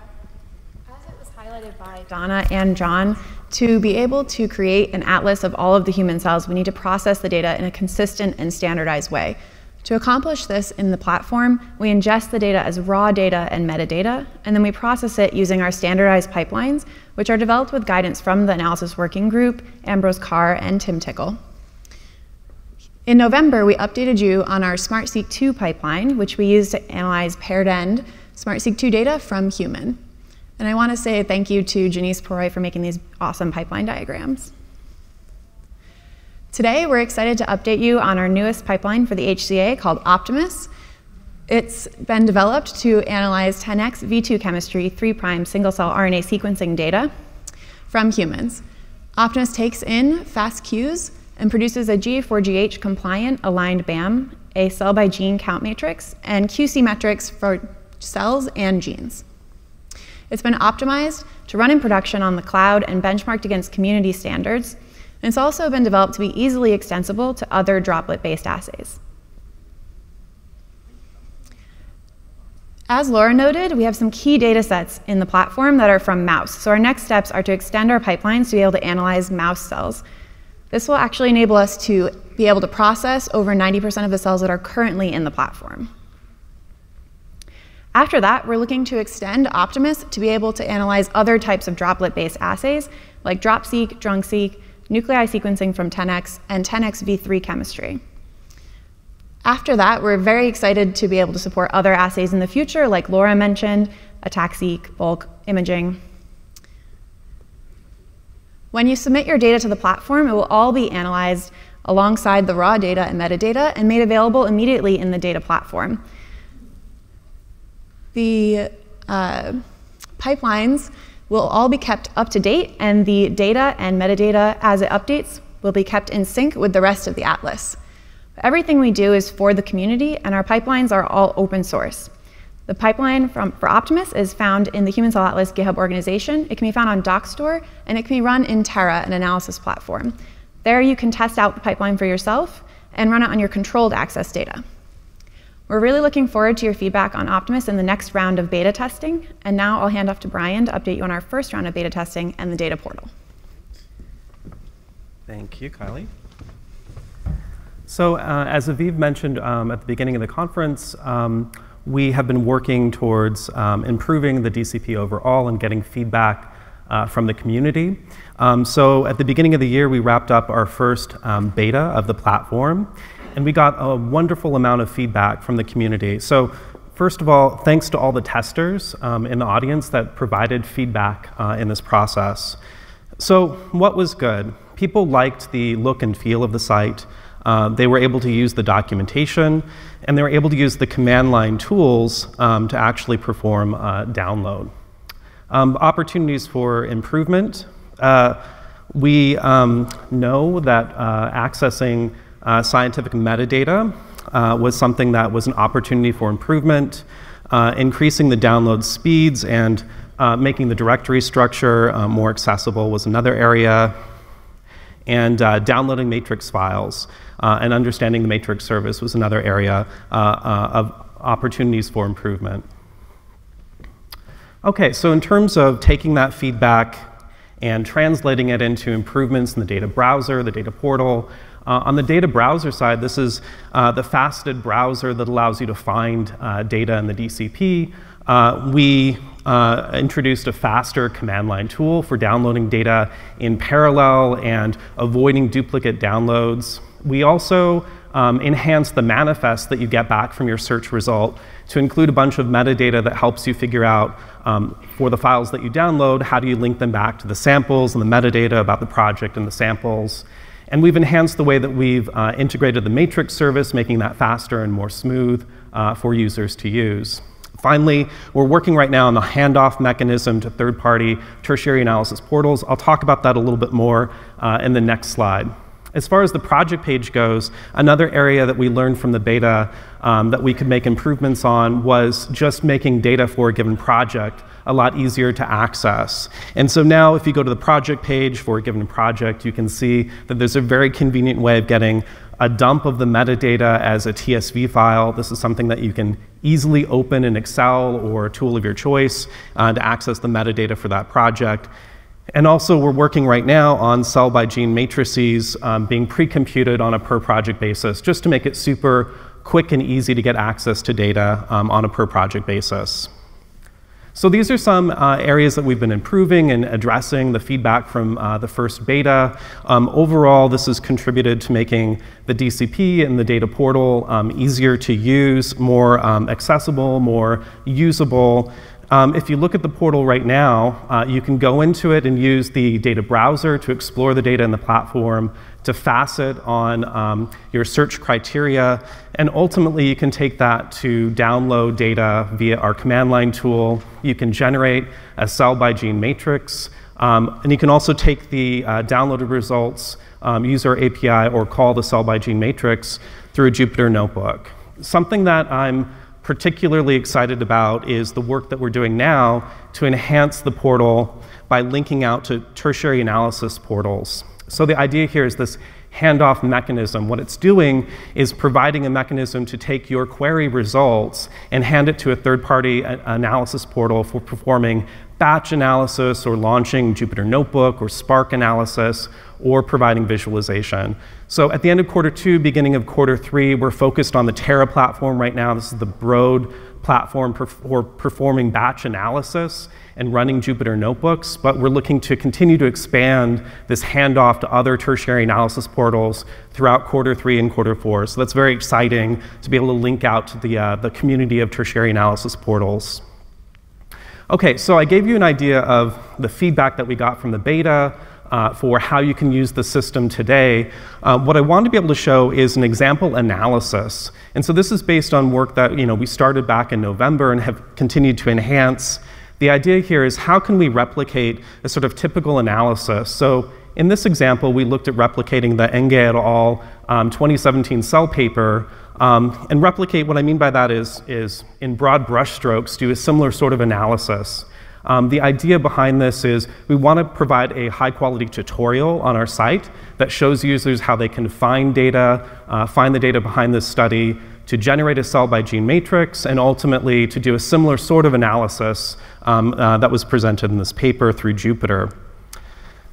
As it was highlighted by Donna and John, to be able to create an atlas of all of the human cells, we need to process the data in a consistent and standardized way. To accomplish this in the platform, we ingest the data as raw data and metadata, and then we process it using our standardized pipelines, which are developed with guidance from the Analysis Working Group, Ambrose Carr, and Tim Tickle. In November, we updated you on our SmartSeq 2 pipeline, which we use to analyze paired end SmartSeq 2 data from human. And I want to say thank you to Janice Poroy for making these awesome pipeline diagrams. Today, we're excited to update you on our newest pipeline for the HCA called Optimus. It's been developed to analyze 10x V2 chemistry 3' single cell RNA sequencing data from humans. Optimus takes in FASTQs and produces a GA4GH compliant aligned BAM, a cell by gene count matrix, and QC metrics for cells and genes. It's been optimized to run in production on the cloud and benchmarked against community standards and it's also been developed to be easily extensible to other droplet-based assays. As Laura noted, we have some key data sets in the platform that are from mouse. So our next steps are to extend our pipelines to be able to analyze mouse cells. This will actually enable us to be able to process over 90% of the cells that are currently in the platform. After that, we're looking to extend Optimus to be able to analyze other types of droplet-based assays, like DropSeq, DroNc-seq, nuclei sequencing from 10x, and 10x V3 chemistry. After that, we're very excited to be able to support other assays in the future, like Laura mentioned, ATAC-seq, bulk imaging. When you submit your data to the platform, it will all be analyzed alongside the raw data and metadata and made available immediately in the data platform. The uh, pipelines will all be kept up to date, and the data and metadata as it updates will be kept in sync with the rest of the atlas. Everything we do is for the community, and our pipelines are all open source. The pipeline from, for Optimus is found in the Human Cell Atlas GitHub organization. It can be found on Dockstore, and it can be run in Terra, an analysis platform. There you can test out the pipeline for yourself and run it on your controlled access data. We're really looking forward to your feedback on Optimus in the next round of beta testing. And now I'll hand off to Brian to update you on our first round of beta testing and the data portal. Thank you, Kylie. So uh, as Aviv mentioned um, at the beginning of the conference, um, we have been working towards um, improving the DCP overall and getting feedback uh, from the community. Um, so at the beginning of the year, we wrapped up our first um, beta of the platform, and we got a wonderful amount of feedback from the community. So first of all, thanks to all the testers um, in the audience that provided feedback uh, in this process. So what was good? People liked the look and feel of the site. Uh, they were able to use the documentation, and they were able to use the command line tools um, to actually perform download. Um, opportunities for improvement. Uh, we um, know that uh, accessing uh, scientific metadata uh, was something that was an opportunity for improvement. increasing the download speeds and making the directory structure more accessible was another area. And downloading matrix files uh, and understanding the matrix service was another area uh, uh, of opportunities for improvement. Okay, so in terms of taking that feedback and translating it into improvements in the data browser, the data portal, uh, on the data browser side, this is uh, the faceted browser that allows you to find uh, data in the DCP. we introduced a faster command line tool for downloading data in parallel and avoiding duplicate downloads. We also um, enhance the manifest that you get back from your search result to include a bunch of metadata that helps you figure out um, for the files that you download, how do you link them back to the samples and the metadata about the project and the samples. And we've enhanced the way that we've uh, integrated the matrix service, making that faster and more smooth uh, for users to use. Finally, we're working right now on the handoff mechanism to third-party tertiary analysis portals. I'll talk about that a little bit more uh, in the next slide. As far as the project page goes, another area that we learned from the beta um, that we could make improvements on was just making data for a given project a lot easier to access. And so now if you go to the project page for a given project, you can see that there's a very convenient way of getting a dump of the metadata as a TSV file. This is something that you can easily open in Excel or a tool of your choice uh, to access the metadata for that project. And also, we're working right now on cell by gene matrices um, being pre computed on a per project basis, just to make it super quick and easy to get access to data um, on a per project basis. So these are some uh, areas that we've been improving and addressing the feedback from uh, the first beta. Um, overall, this has contributed to making the DCP and the data portal um, easier to use, more um, accessible, more usable. Um, if you look at the portal right now, uh, you can go into it and use the data browser to explore the data in the platform, to facet on um, your search criteria, and ultimately you can take that to download data via our command line tool. You can generate a cell by gene matrix, um, and you can also take the uh, downloaded results, um, use our API, or call the cell by gene matrix through a Jupyter notebook. Something that I'm particularly excited about is the work that we're doing now to enhance the portal by linking out to tertiary analysis portals. So the idea here is this handoff mechanism. What it's doing is providing a mechanism to take your query results and hand it to a third-party analysis portal for performing batch analysis or launching Jupyter Notebook or Spark analysis or providing visualization. So at the end of quarter two, beginning of quarter three, we're focused on the Terra platform right now. This is the Broad platform for performing batch analysis and running Jupyter notebooks, but we're looking to continue to expand this handoff to other tertiary analysis portals throughout quarter three and quarter four. So that's very exciting to be able to link out to the, uh, the community of tertiary analysis portals. Okay, so I gave you an idea of the feedback that we got from the beta, uh, for how you can use the system today. Uh, what I want to be able to show is an example analysis. And so this is based on work that you know, we started back in November and have continued to enhance. The idea here is how can we replicate a sort of typical analysis? So in this example, we looked at replicating the Enge et al. Um, 2017 cell paper. Um, and replicate, what I mean by that is, is in broad brushstrokes, do a similar sort of analysis. Um, the idea behind this is we want to provide a high quality tutorial on our site that shows users how they can find data, uh, find the data behind this study, to generate a cell by gene matrix and ultimately to do a similar sort of analysis um, uh, that was presented in this paper through Jupyter.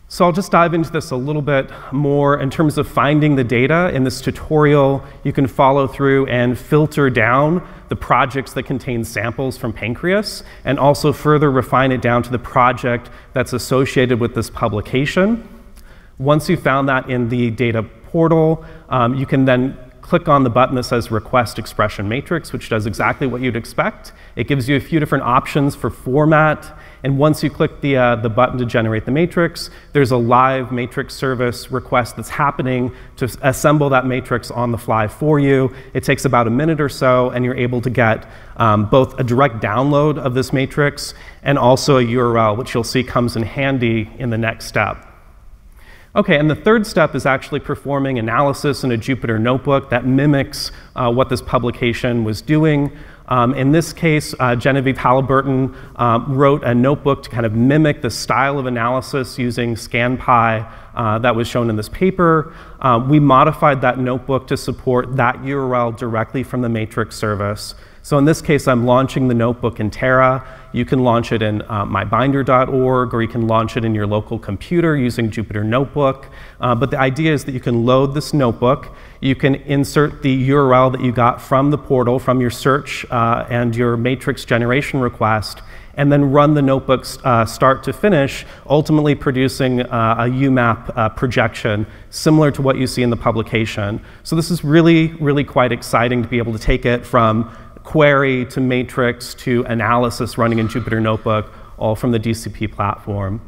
So I'll just dive into this a little bit more in terms of finding the data. In this tutorial, you can follow through and filter down the projects that contain samples from pancreas and also further refine it down to the project that's associated with this publication. Once you've found that in the data portal, um, you can then click on the button that says Request Expression Matrix, which does exactly what you'd expect. It gives you a few different options for format and once you click the, uh, the button to generate the matrix, there's a live matrix service request that's happening to assemble that matrix on the fly for you. It takes about a minute or so, and you're able to get um, both a direct download of this matrix and also a URL, which you'll see comes in handy in the next step. Okay, and the third step is actually performing analysis in a Jupyter notebook that mimics uh, what this publication was doing. Um, in this case, uh, Genevieve Haliburton um, wrote a notebook to kind of mimic the style of analysis using ScanPy uh, that was shown in this paper. Um, we modified that notebook to support that URL directly from the Matrix service. So in this case, I'm launching the notebook in Terra. You can launch it in uh, mybinder.org, or you can launch it in your local computer using Jupyter Notebook. Uh, but the idea is that you can load this notebook. You can insert the URL that you got from the portal, from your search uh, and your matrix generation request, and then run the notebooks uh, start to finish, ultimately producing uh, a UMAP uh, projection similar to what you see in the publication. So this is really, really quite exciting to be able to take it from query to matrix to analysis running in Jupyter Notebook, all from the DCP platform.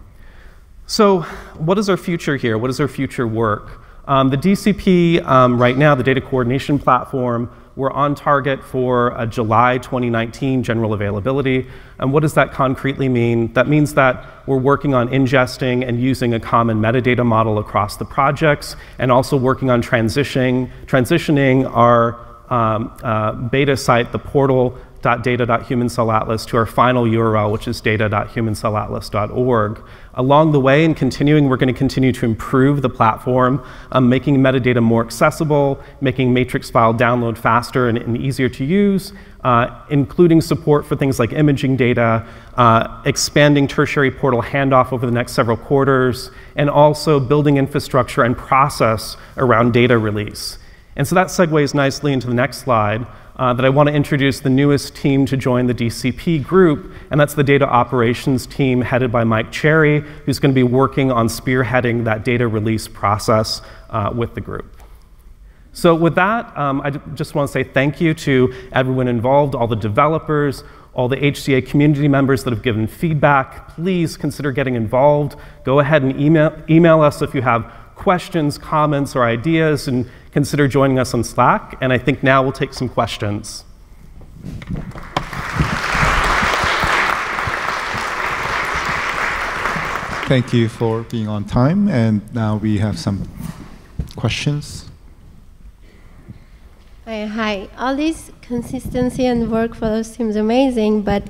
So what is our future here? What is our future work? Um, the DCP um, right now, the data coordination platform, we're on target for a July 2019 general availability. And what does that concretely mean? That means that we're working on ingesting and using a common metadata model across the projects and also working on transitioning, transitioning our um, uh, beta site, the portal.data.humancellatlas, to our final URL, which is data.humancellatlas.org. Along the way and continuing, we're going to continue to improve the platform, um, making metadata more accessible, making matrix file download faster and, and easier to use, uh, including support for things like imaging data, uh, expanding tertiary portal handoff over the next several quarters, and also building infrastructure and process around data release. And so that segues nicely into the next slide uh, that I want to introduce the newest team to join the DCP group, and that's the data operations team headed by Mike Cherry, who's going to be working on spearheading that data release process uh, with the group. So with that, um, I just want to say thank you to everyone involved, all the developers, all the HCA community members that have given feedback. Please consider getting involved. Go ahead and email, email us if you have questions, comments, or ideas, and consider joining us on Slack. And I think now we'll take some questions. Thank you for being on time. And now we have some questions. Hi, hi. All this consistency and workflow seems amazing, but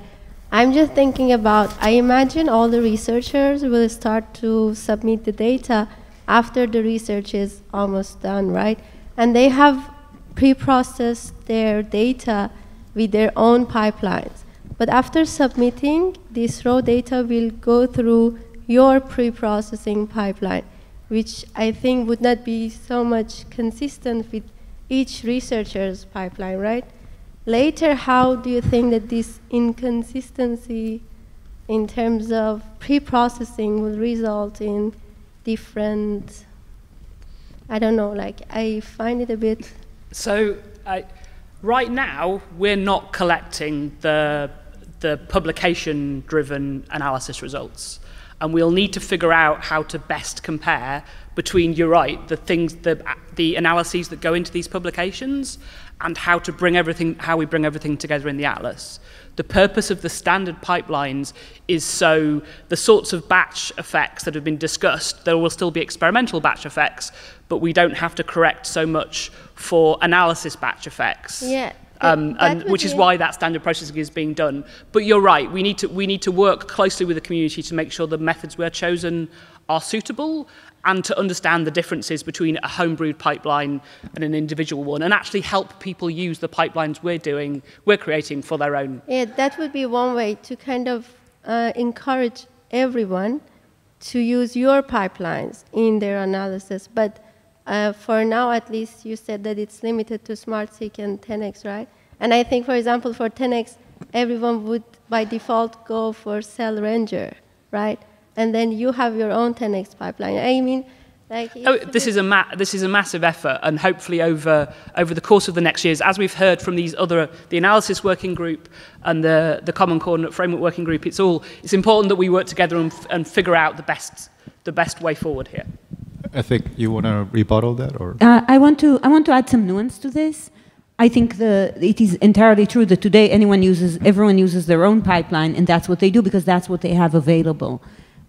I'm just thinking about, I imagine all the researchers will start to submit the data after the research is almost done, right? And they have pre-processed their data with their own pipelines. But after submitting, this raw data will go through your pre-processing pipeline, which I think would not be so much consistent with each researcher's pipeline, right? Later, how do you think that this inconsistency in terms of pre-processing will result in different I don't know, like I find it a bit. So, uh, right now, we're not collecting the, the publication driven analysis results. And we'll need to figure out how to best compare between, you're right, the things, the, the analyses that go into these publications and how to bring everything, how we bring everything together in the atlas. The purpose of the standard pipelines is so the sorts of batch effects that have been discussed, there will still be experimental batch effects, but we don't have to correct so much for analysis batch effects. Yeah. Um, and which is why that standard processing is being done. But you're right, we need, to, we need to work closely with the community to make sure the methods we're chosen are suitable and to understand the differences between a homebrewed pipeline and an individual one, and actually help people use the pipelines we're doing, we're creating for their own. Yeah, that would be one way to kind of uh, encourage everyone to use your pipelines in their analysis. But uh, for now, at least, you said that it's limited to SmartSeq and 10x, right? And I think, for example, for 10x, everyone would by default go for Cell Ranger, right? And then you have your own 10x pipeline. I mean, like oh, this is a ma- this is a massive effort, and hopefully over over the course of the next years, as we've heard from these other the analysis working group and the the common coordinate framework working group, it's all it's important that we work together and, and figure out the best the best way forward here. I think you want to rebuttal that, or uh, I want to I want to add some nuance to this. I think the, it is entirely true that today anyone uses, everyone uses their own pipeline, and that's what they do because that's what they have available.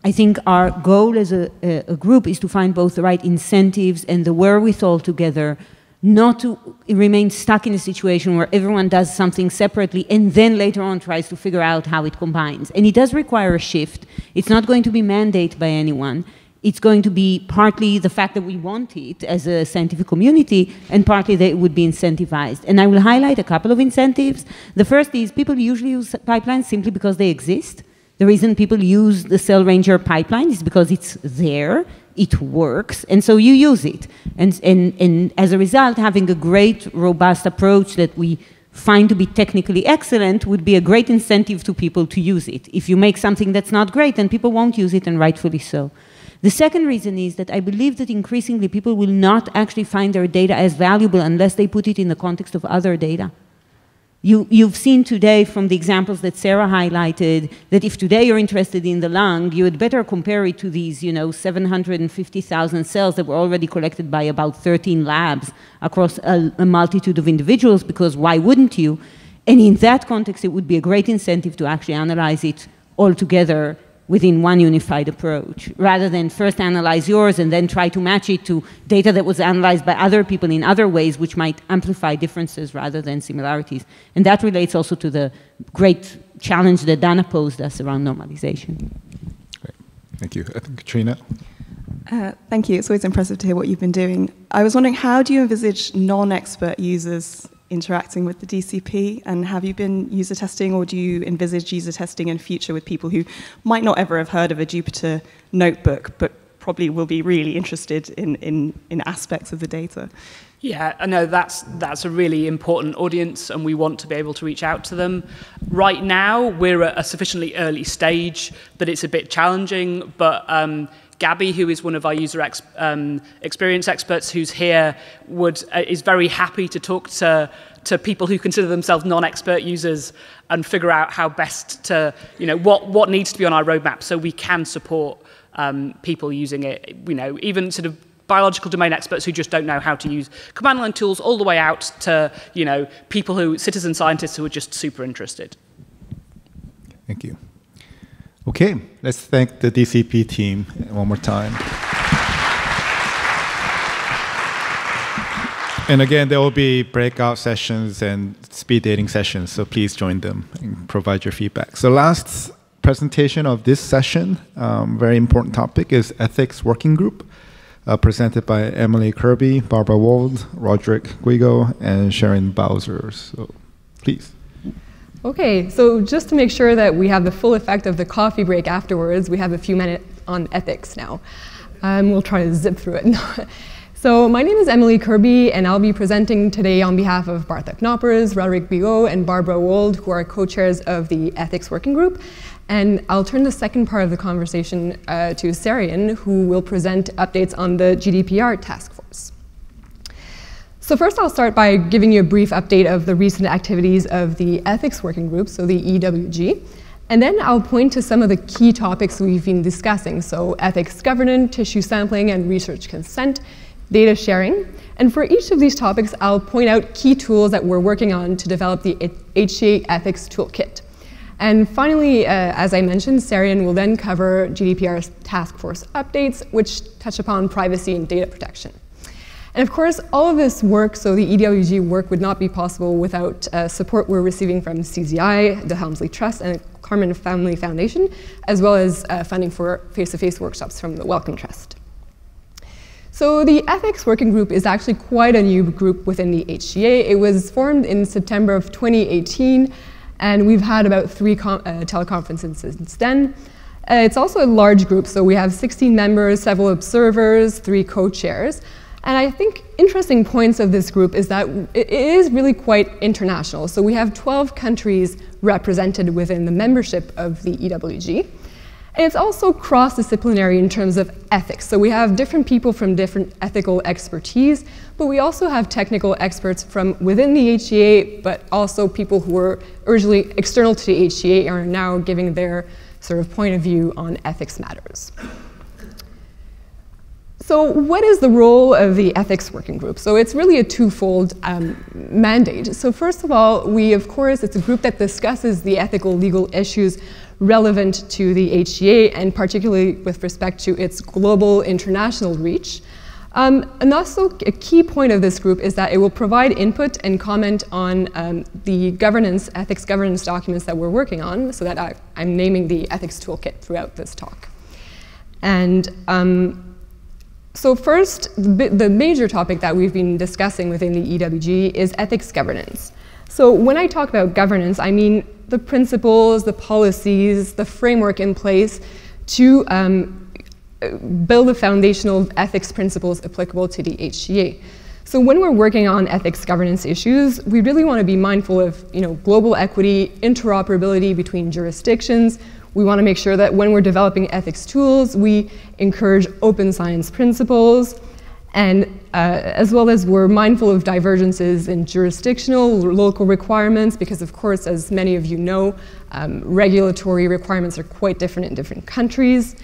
I think our goal as a, a, group is to find both the right incentives and the wherewithal together, not to remain stuck in a situation where everyone does something separately and then later on tries to figure out how it combines. And it does require a shift. It's not going to be mandated by anyone. It's going to be partly the fact that we want it as a scientific community, and partly that it would be incentivized. And I will highlight a couple of incentives. The first is people usually use pipelines simply because they exist. The reason people use the Cell Ranger pipeline is because it's there, it works, and so you use it. And, and, and as a result, having a great, robust approach that we find to be technically excellent would be a great incentive to people to use it. If you make something that's not great, then people won't use it, and rightfully so. The second reason is that I believe that increasingly people will not actually find their data as valuable unless they put it in the context of other data. You, you've seen today from the examples that Sarah highlighted that if today you're interested in the lung, you would better compare it to these, you know, 750,000 cells that were already collected by about 13 labs across a, a multitude of individuals, because why wouldn't you? And in that context, it would be a great incentive to actually analyze it all together within one unified approach, rather than first analyze yours and then try to match it to data that was analyzed by other people in other ways, which might amplify differences rather than similarities. And that relates also to the great challenge that Dana posed us around normalization. Great. Thank you. I think Katrina. Uh, thank you. It's always impressive to hear what you've been doing. I was wondering, how do you envisage non-expert users interacting with the DCP? And have you been user testing, or do you envisage user testing in future with people who might not ever have heard of a Jupyter notebook, but probably will be really interested in, in, in aspects of the data? Yeah, I know that's that's a really important audience, and we want to be able to reach out to them. Right now, we're at a sufficiently early stage that it's a bit challenging, but um, Gabby, who is one of our user ex, um, experience experts who's here, would, uh, is very happy to talk to, to people who consider themselves non-expert users and figure out how best to, you know, what, what needs to be on our roadmap so we can support um, people using it, you know, even sort of biological domain experts who just don't know how to use command line tools all the way out to, you know, people who, citizen scientists who are just super interested. Thank you. Okay, let's thank the DCP team one more time. And again, there will be breakout sessions and speed dating sessions, so please join them and provide your feedback. So last presentation of this session, um, very important topic, is Ethics Working Group, uh, presented by Emily Kirby, Barbara Wold, Roderick Guigo, and Sharon Bowser. So please. Okay, so just to make sure that we have the full effect of the coffee break afterwards, we have a few minutes on ethics now. Um, we'll try to zip through it. so my name is Emily Kirby, and I'll be presenting today on behalf of Bartha Knoppers, Roderick Guigo, and Barbara Wold, who are co-chairs of the Ethics Working Group. And I'll turn the second part of the conversation uh, to Sarion, who will present updates on the GDPR task force. So first I'll start by giving you a brief update of the recent activities of the ethics working group, so the EWG. And then I'll point to some of the key topics we've been discussing, so ethics governance, tissue sampling and research consent, data sharing. And for each of these topics, I'll point out key tools that we're working on to develop the HCA ethics toolkit. And finally, uh, as I mentioned, Sarion will then cover GDPR's task force updates, which touch upon privacy and data protection. And of course, all of this work, so the EWG work, would not be possible without uh, support we're receiving from CZI, the Helmsley Trust, and the Carmen Family Foundation, as well as uh, funding for face-to-face -face workshops from the Wellcome Trust. So the ethics working group is actually quite a new group within the HCA. It was formed in September of 2018, and we've had about three uh, teleconferences since then. Uh, it's also a large group, so we have 16 members, several observers, three co-chairs. And I think interesting points of this group is that it is really quite international. So we have 12 countries represented within the membership of the EWG. And it's also cross-disciplinary in terms of ethics. So we have different people from different ethical expertise, but we also have technical experts from within the HCA, but also people who were originally external to the HCA are now giving their sort of point of view on ethics matters. So what is the role of the ethics working group? So it's really a twofold um, mandate. So first of all, we, of course, it's a group that discusses the ethical legal issues relevant to the HCA and particularly with respect to its global international reach. Um, and also a key point of this group is that it will provide input and comment on um, the governance, ethics governance documents that we're working on, so that I, am naming the ethics toolkit throughout this talk. And um, so first, the, major topic that we've been discussing within the EWG is ethics governance. So when I talk about governance, I mean the principles, the policies, the framework in place to um, build the foundational ethics principles applicable to the HCA. So when we're working on ethics governance issues, we really want to be mindful of you know, global equity, interoperability between jurisdictions, we want to make sure that when we're developing ethics tools, we encourage open science principles, and uh, as well as we're mindful of divergences in jurisdictional, local requirements, because of course, as many of you know, um, regulatory requirements are quite different in different countries.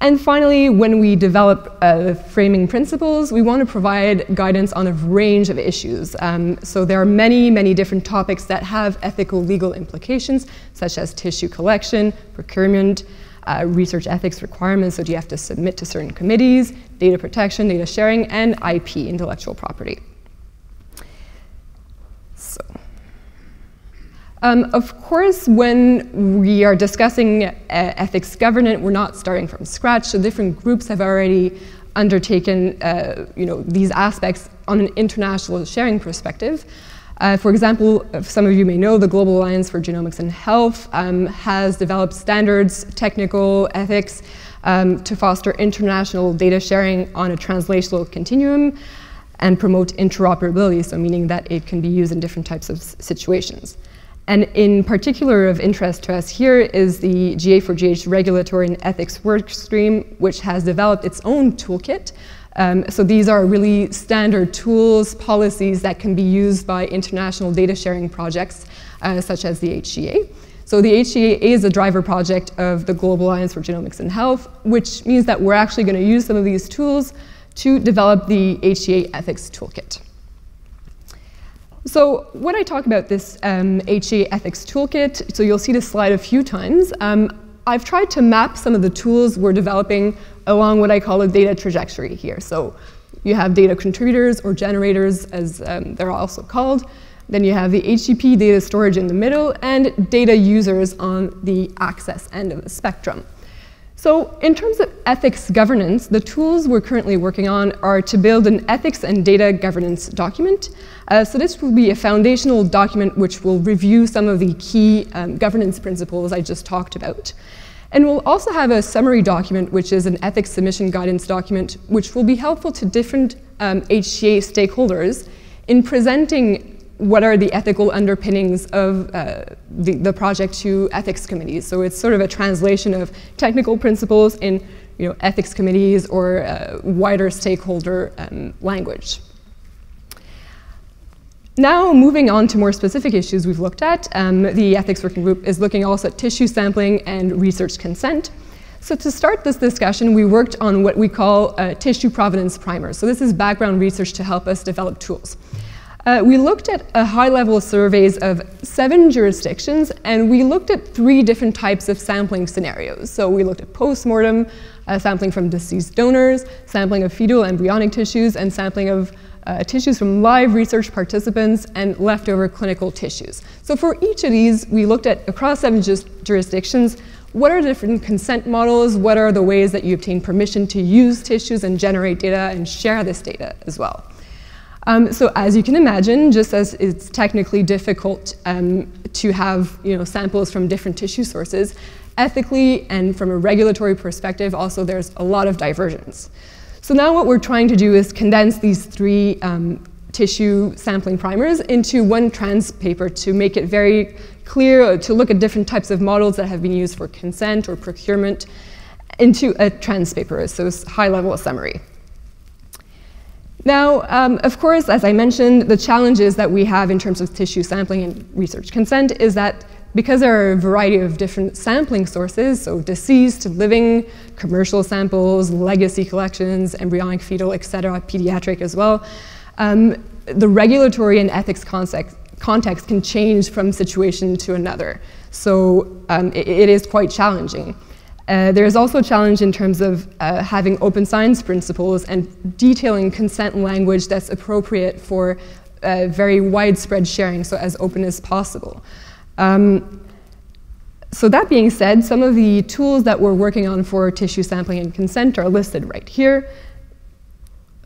And finally, when we develop uh, framing principles, we want to provide guidance on a range of issues. Um, so there are many, many different topics that have ethical legal implications, such as tissue collection, procurement, uh, research ethics requirements, so do you have to submit to certain committees, data protection, data sharing, and IP, intellectual property. So. Um, of course, when we are discussing uh, ethics governance, we're not starting from scratch. So different groups have already undertaken uh, you know, these aspects on an international sharing perspective. Uh, for example, some of you may know, the Global Alliance for Genomics and Health um, has developed standards, technical ethics, um, to foster international data sharing on a translational continuum and promote interoperability, so meaning that it can be used in different types of situations. And in particular of interest to us here is the GA4GH regulatory and ethics workstream, which has developed its own toolkit. Um, so these are really standard tools, policies that can be used by international data sharing projects, uh, such as the HCA. So the HCA is a driver project of the Global Alliance for Genomics and Health, which means that we're actually going to use some of these tools to develop the HCA ethics toolkit. So when I talk about this um, HCA ethics toolkit, so you'll see this slide a few times, um, I've tried to map some of the tools we're developing along what I call a data trajectory here. So you have data contributors or generators, as um, they're also called. Then you have the HTTP data storage in the middle and data users on the access end of the spectrum. So in terms of ethics governance, the tools we're currently working on are to build an ethics and data governance document. Uh, so this will be a foundational document which will review some of the key um, governance principles I just talked about. And we'll also have a summary document, which is an ethics submission guidance document, which will be helpful to different um, HCA stakeholders in presenting what are the ethical underpinnings of uh, the, the, project to ethics committees. So it's sort of a translation of technical principles in you know, ethics committees or uh, wider stakeholder um, language. Now, moving on to more specific issues we've looked at, um, the ethics working group is looking also at tissue sampling and research consent. So to start this discussion, we worked on what we call tissue provenance primers. So this is background research to help us develop tools. Uh, we looked at a high-level surveys of seven jurisdictions, and we looked at three different types of sampling scenarios. So we looked at post-mortem, uh, sampling from deceased donors, sampling of fetal embryonic tissues, and sampling of uh, tissues from live research participants, and leftover clinical tissues. So for each of these, we looked at, across seven jurisdictions, what are the different consent models? What are the ways that you obtain permission to use tissues and generate data and share this data as well? Um, so as you can imagine, just as it's technically difficult um, to have you know, samples from different tissue sources, ethically and from a regulatory perspective, also there's a lot of divergence. So now what we're trying to do is condense these three um, tissue sampling primers into one trans paper to make it very clear, to look at different types of models that have been used for consent or procurement into a trans paper, so it's high-level summary. Now, um, of course, as I mentioned, the challenges that we have in terms of tissue sampling and research consent is that because there are a variety of different sampling sources, so deceased, living, commercial samples, legacy collections, embryonic, fetal, et cetera, pediatric as well, um, the regulatory and ethics context, context can change from situation to another. So um, it, it is quite challenging. Uh, there's also a challenge in terms of uh, having open science principles and detailing consent language that's appropriate for uh, very widespread sharing, so as open as possible. Um, so that being said, some of the tools that we're working on for tissue sampling and consent are listed right here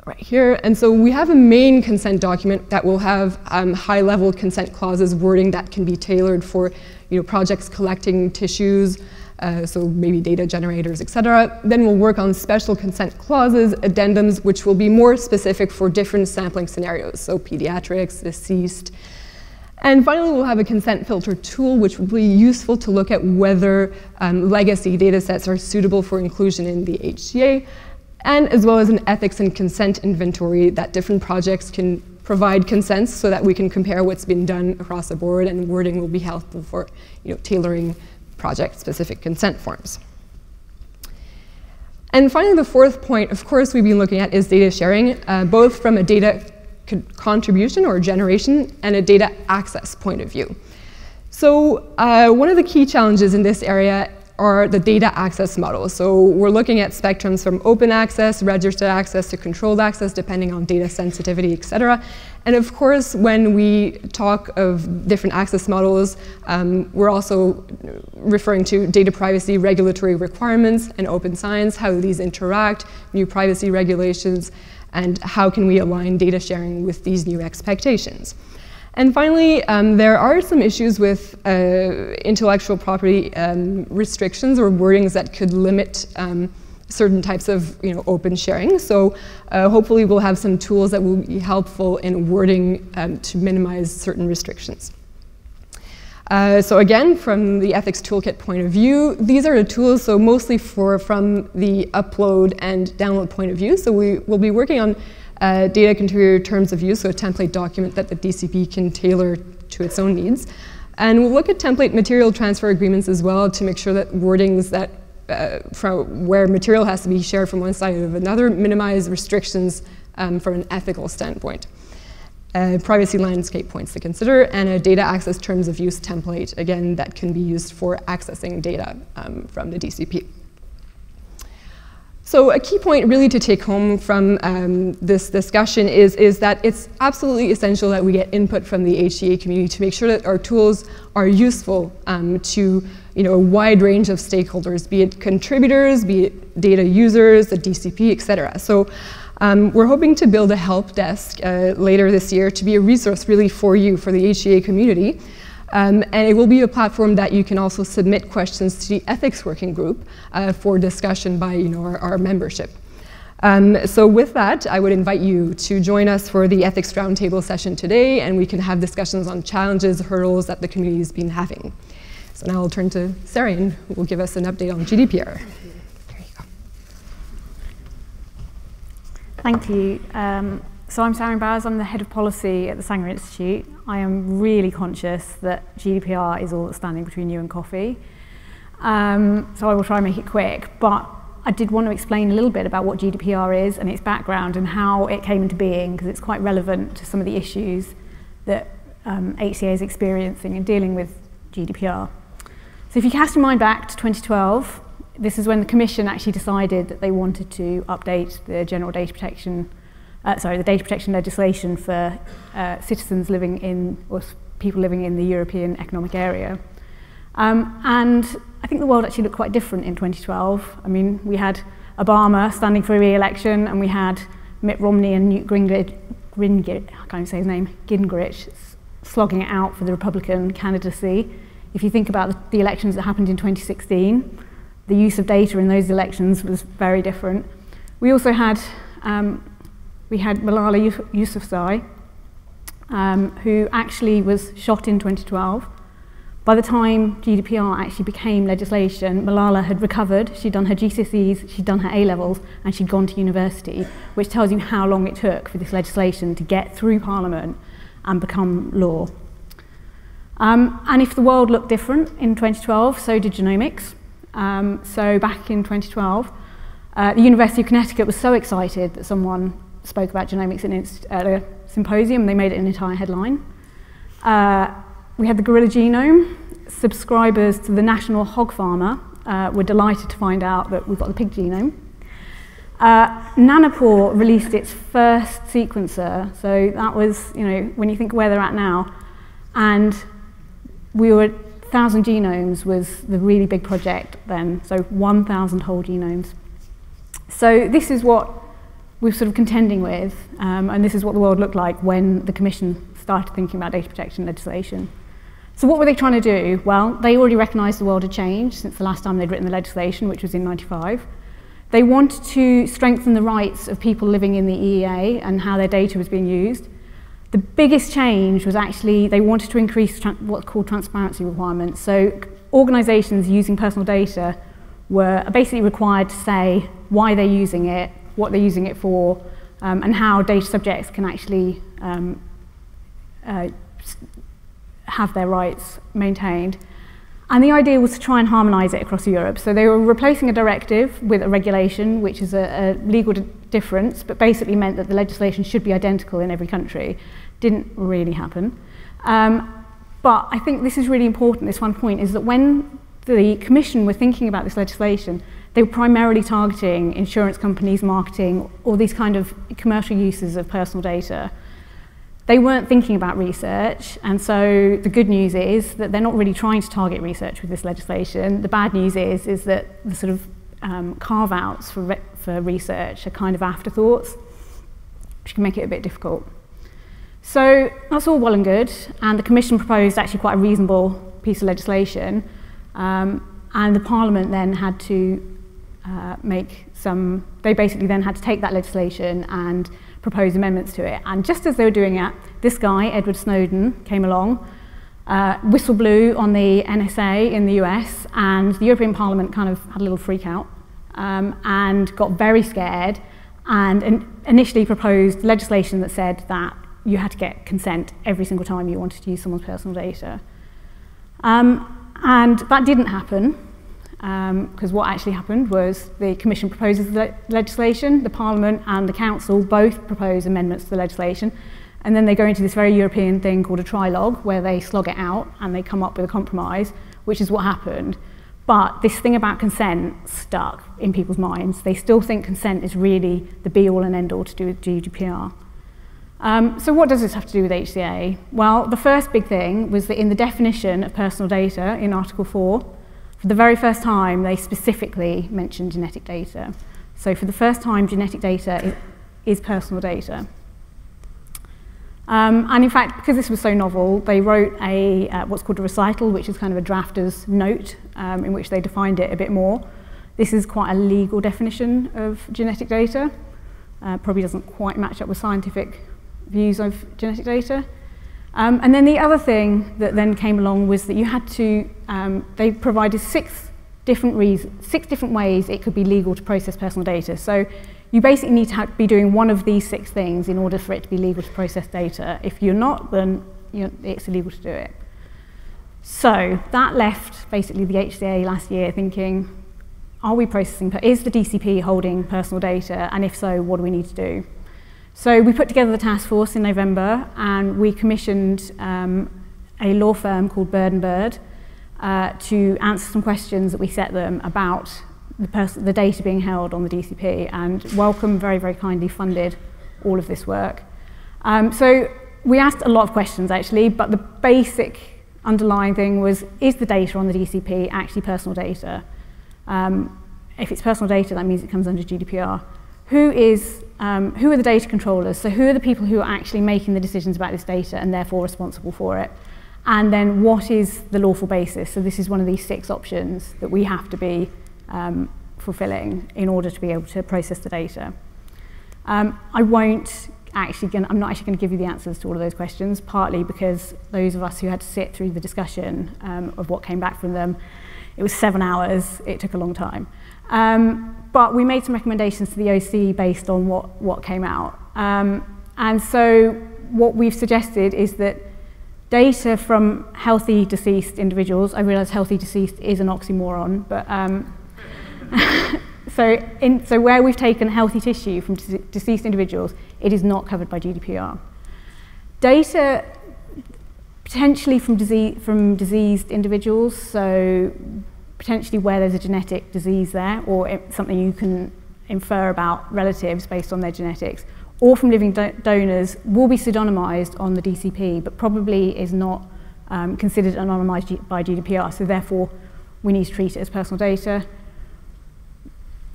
right here. And so we have a main consent document that will have um, high-level consent clauses wording that can be tailored for you know, projects collecting tissues, uh, so maybe data generators, et cetera. Then we'll work on special consent clauses, addendums, which will be more specific for different sampling scenarios, so pediatrics, deceased. And finally, we'll have a consent filter tool, which will be useful to look at whether um, legacy data sets are suitable for inclusion in the HCA, and as well as an ethics and consent inventory that different projects can provide consents so that we can compare what's been done across the board and wording will be helpful for you know, tailoring project-specific consent forms. And finally, the fourth point, of course, we've been looking at is data sharing, uh, both from a data co contribution or generation and a data access point of view. So uh, one of the key challenges in this area are the data access models. So we're looking at spectrums from open access, registered access to controlled access, depending on data sensitivity, et cetera. And of course, when we talk of different access models, um, we're also referring to data privacy regulatory requirements and open science, how these interact, new privacy regulations, and how can we align data sharing with these new expectations. And finally, um, there are some issues with uh, intellectual property um, restrictions or wordings that could limit um, certain types of you know, open sharing. So uh, hopefully we'll have some tools that will be helpful in wording um, to minimize certain restrictions. Uh, so again, from the ethics toolkit point of view, these are the tools, so mostly for from the upload and download point of view. So we will be working on uh, data contributor terms of use, so a template document that the DCP can tailor to its own needs. And we'll look at template material transfer agreements as well to make sure that wordings that uh, from where material has to be shared from one side of another minimize restrictions um, from an ethical standpoint. Uh, privacy landscape points to consider, and a data access terms of use template, again, that can be used for accessing data um, from the DCP. So a key point really to take home from um, this discussion is, is that it's absolutely essential that we get input from the HCA community to make sure that our tools are useful um, to you know, a wide range of stakeholders, be it contributors, be it data users, the DCP, et cetera. So um, we're hoping to build a help desk uh, later this year to be a resource really for you, for the HCA community, um, and it will be a platform that you can also submit questions to the ethics working group uh, for discussion by you know, our, our membership. Um, so with that, I would invite you to join us for the ethics roundtable session today, and we can have discussions on challenges, hurdles that the community has been having. So now I'll turn to Sarion, who will give us an update on GDPR. Thank you. Um, so I'm Sarion Bowers, I'm the head of policy at the Sanger Institute. I am really conscious that GDPR is all that's standing between you and coffee. Um, so I will try and make it quick, but I did want to explain a little bit about what GDPR is and its background and how it came into being, because it's quite relevant to some of the issues that um, HCA is experiencing and dealing with GDPR. So if you cast your mind back to 2012, this is when the Commission actually decided that they wanted to update the general data protection uh, sorry, the data protection legislation for uh, citizens living in, or people living in the European Economic Area. Um, and I think the world actually looked quite different in 2012. I mean, we had Obama standing for re-election, and we had Mitt Romney and Newt Gingrich, Gingrich I can't say his name, Gingrich, slogging it out for the Republican candidacy. If you think about the, the elections that happened in 2016, the use of data in those elections was very different. We also had um, we had Malala Yousafzai, um, who actually was shot in 2012. By the time GDPR actually became legislation, Malala had recovered, she'd done her GCSEs, she'd done her A-levels, and she'd gone to university, which tells you how long it took for this legislation to get through Parliament and become law. Um, and if the world looked different in 2012, so did genomics. Um, so back in 2012, uh, the University of Connecticut was so excited that someone spoke about genomics at a symposium. They made it an entire headline. Uh, we had the gorilla genome. Subscribers to the National Hog Farmer uh, were delighted to find out that we've got the pig genome. Uh, Nanopore released its first sequencer, so that was, you know, when you think where they're at now, and we were 1,000 genomes was the really big project then, so 1,000 whole genomes. So this is what we're sort of contending with, um, and this is what the world looked like when the Commission started thinking about data protection legislation. So what were they trying to do? Well, they already recognised the world had changed since the last time they'd written the legislation, which was in 95. They wanted to strengthen the rights of people living in the EEA and how their data was being used. The biggest change was actually they wanted to increase what's called transparency requirements. So organisations using personal data were basically required to say why they're using it, what they're using it for, um, and how data subjects can actually um, uh, have their rights maintained. And the idea was to try and harmonise it across Europe. So they were replacing a directive with a regulation, which is a, a legal difference, but basically meant that the legislation should be identical in every country. Didn't really happen. Um, but I think this is really important, this one point, is that when the Commission were thinking about this legislation, they were primarily targeting insurance companies, marketing, all these kind of commercial uses of personal data. They weren't thinking about research, and so the good news is that they're not really trying to target research with this legislation. The bad news is, is that the sort of um, carve-outs for, re for research are kind of afterthoughts, which can make it a bit difficult. So that's all well and good, and the Commission proposed actually quite a reasonable piece of legislation, um, and the Parliament then had to uh, make some, they basically then had to take that legislation and propose amendments to it. And just as they were doing that, this guy, Edward Snowden, came along, uh, whistle blew on the NSA in the US, and the European Parliament kind of had a little freak out um, and got very scared and in initially proposed legislation that said that you had to get consent every single time you wanted to use someone's personal data. Um, and that didn't happen because um, what actually happened was the Commission proposes the le legislation, the Parliament and the Council both propose amendments to the legislation, and then they go into this very European thing called a trilogue, where they slog it out and they come up with a compromise, which is what happened. But this thing about consent stuck in people's minds. They still think consent is really the be-all and end-all to do with GDPR. Um, so what does this have to do with HCA? Well, the first big thing was that in the definition of personal data in Article 4, for the very first time, they specifically mentioned genetic data. So for the first time, genetic data is, is personal data. Um, and in fact, because this was so novel, they wrote a uh, what's called a recital, which is kind of a drafter's note um, in which they defined it a bit more. This is quite a legal definition of genetic data. Uh, probably doesn't quite match up with scientific views of genetic data. Um, and then the other thing that then came along was that you had to, um, they provided six different reasons, six different ways it could be legal to process personal data. So you basically need to be doing one of these six things in order for it to be legal to process data. If you're not, then you know, it's illegal to do it. So that left basically the HCA last year thinking, are we processing, is the DCP holding personal data? And if so, what do we need to do? So we put together the task force in November and we commissioned um, a law firm called Bird and Bird uh, to answer some questions that we set them about the, the data being held on the DCP and Wellcome very, very kindly funded all of this work. Um, so we asked a lot of questions actually, but the basic underlying thing was, is the data on the DCP actually personal data? Um, if it's personal data, that means it comes under GDPR. Who is um, who are the data controllers? So who are the people who are actually making the decisions about this data and therefore responsible for it? And then what is the lawful basis? So this is one of these six options that we have to be um, fulfilling in order to be able to process the data. Um, I won't actually, gonna, I'm not actually going to give you the answers to all of those questions, partly because those of us who had to sit through the discussion um, of what came back from them, it was seven hours, it took a long time. Um, but we made some recommendations to the OC based on what, what came out. Um, and so what we've suggested is that data from healthy deceased individuals, I realize healthy deceased is an oxymoron, but um, so, in, so where we've taken healthy tissue from deceased individuals, it is not covered by GDPR. Data potentially from, disease, from diseased individuals, so potentially where there's a genetic disease there or something you can infer about relatives based on their genetics, or from living do donors will be pseudonymized on the DCP, but probably is not um, considered anonymized by GDPR. So therefore, we need to treat it as personal data.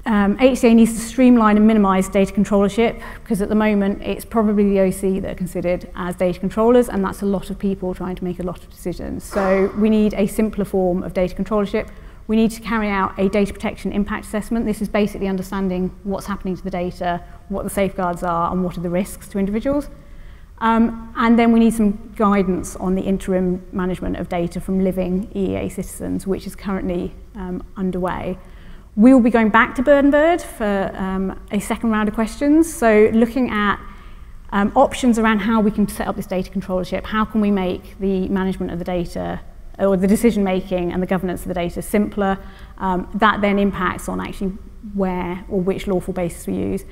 Um, HCA needs to streamline and minimize data controllership because at the moment it's probably the OC that are considered as data controllers and that's a lot of people trying to make a lot of decisions. So we need a simpler form of data controllership. We need to carry out a data protection impact assessment. This is basically understanding what's happening to the data, what the safeguards are and what are the risks to individuals. Um, and then we need some guidance on the interim management of data from living EEA citizens, which is currently um, underway. We will be going back to Bird and Bird for um, a second round of questions. So looking at um, options around how we can set up this data controllership, how can we make the management of the data or the decision making and the governance of the data simpler. Um, that then impacts on actually where or which lawful basis we use.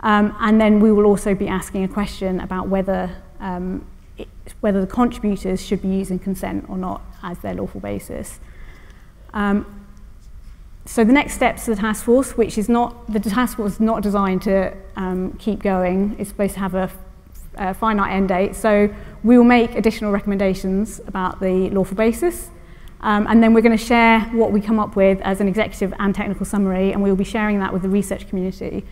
Um, and then we will also be asking a question about whether um, it, whether the contributors should be using consent or not as their lawful basis. Um, so the next steps of the task force, which is not, the task force is not designed to um, keep going, it's supposed to have a, a finite end date. So we will make additional recommendations about the lawful basis. Um, and then we're going to share what we come up with as an executive and technical summary, and we will be sharing that with the research community.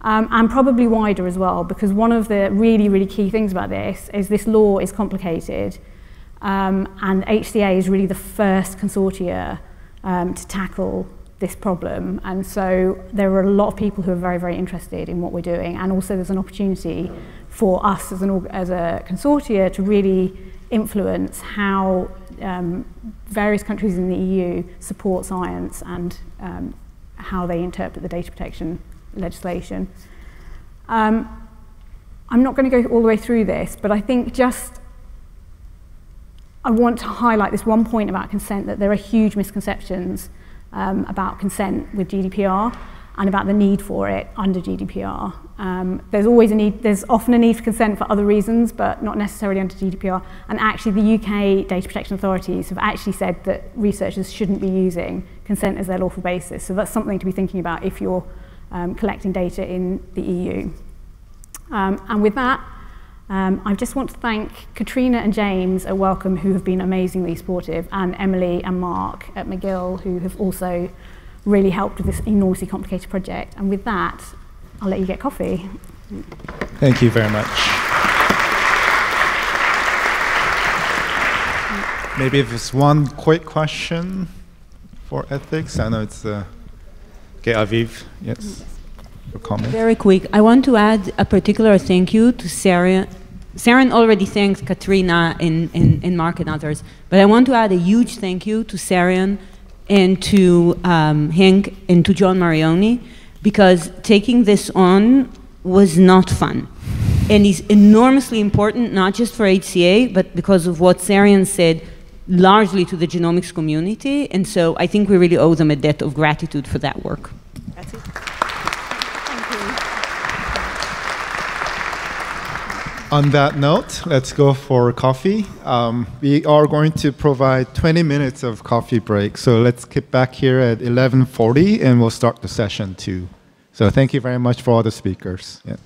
Um, and probably wider as well, because one of the really, really key things about this is this law is complicated, um, and HCA is really the first consortia um, to tackle this problem. And so there are a lot of people who are very, very interested in what we're doing. And also there's an opportunity for us as, an, as a consortia to really influence how um, various countries in the EU support science and um, how they interpret the data protection legislation. Um, I'm not going to go all the way through this, but I think just I want to highlight this one point about consent, that there are huge misconceptions um, about consent with GDPR and about the need for it under GDPR. Um, there's always a need, there's often a need for consent for other reasons, but not necessarily under GDPR. And actually the UK data protection authorities have actually said that researchers shouldn't be using consent as their lawful basis. So that's something to be thinking about if you're um, collecting data in the EU. Um, and with that, um, I just want to thank Katrina and James at Wellcome, who have been amazingly supportive, and Emily and Mark at McGill, who have also really helped with this enormously complicated project. And with that, I'll let you get coffee. Thank you very much. Maybe if it's one quick question for ethics. I know it's uh, okay, Aviv. Yes. Very quick. I want to add a particular thank you to Sarah. Sarion already thanked Katrina and, and, and Mark and others, but I want to add a huge thank you to Sarion and to um, Hank and to John Marioni because taking this on was not fun. And is enormously important, not just for HCA, but because of what Sarion said largely to the genomics community. And so I think we really owe them a debt of gratitude for that work. That's it. On that note, let's go for coffee. Um, we are going to provide 20 minutes of coffee break. So let's get back here at 11:40, and we'll start the session too. So thank you very much for all the speakers. Yeah.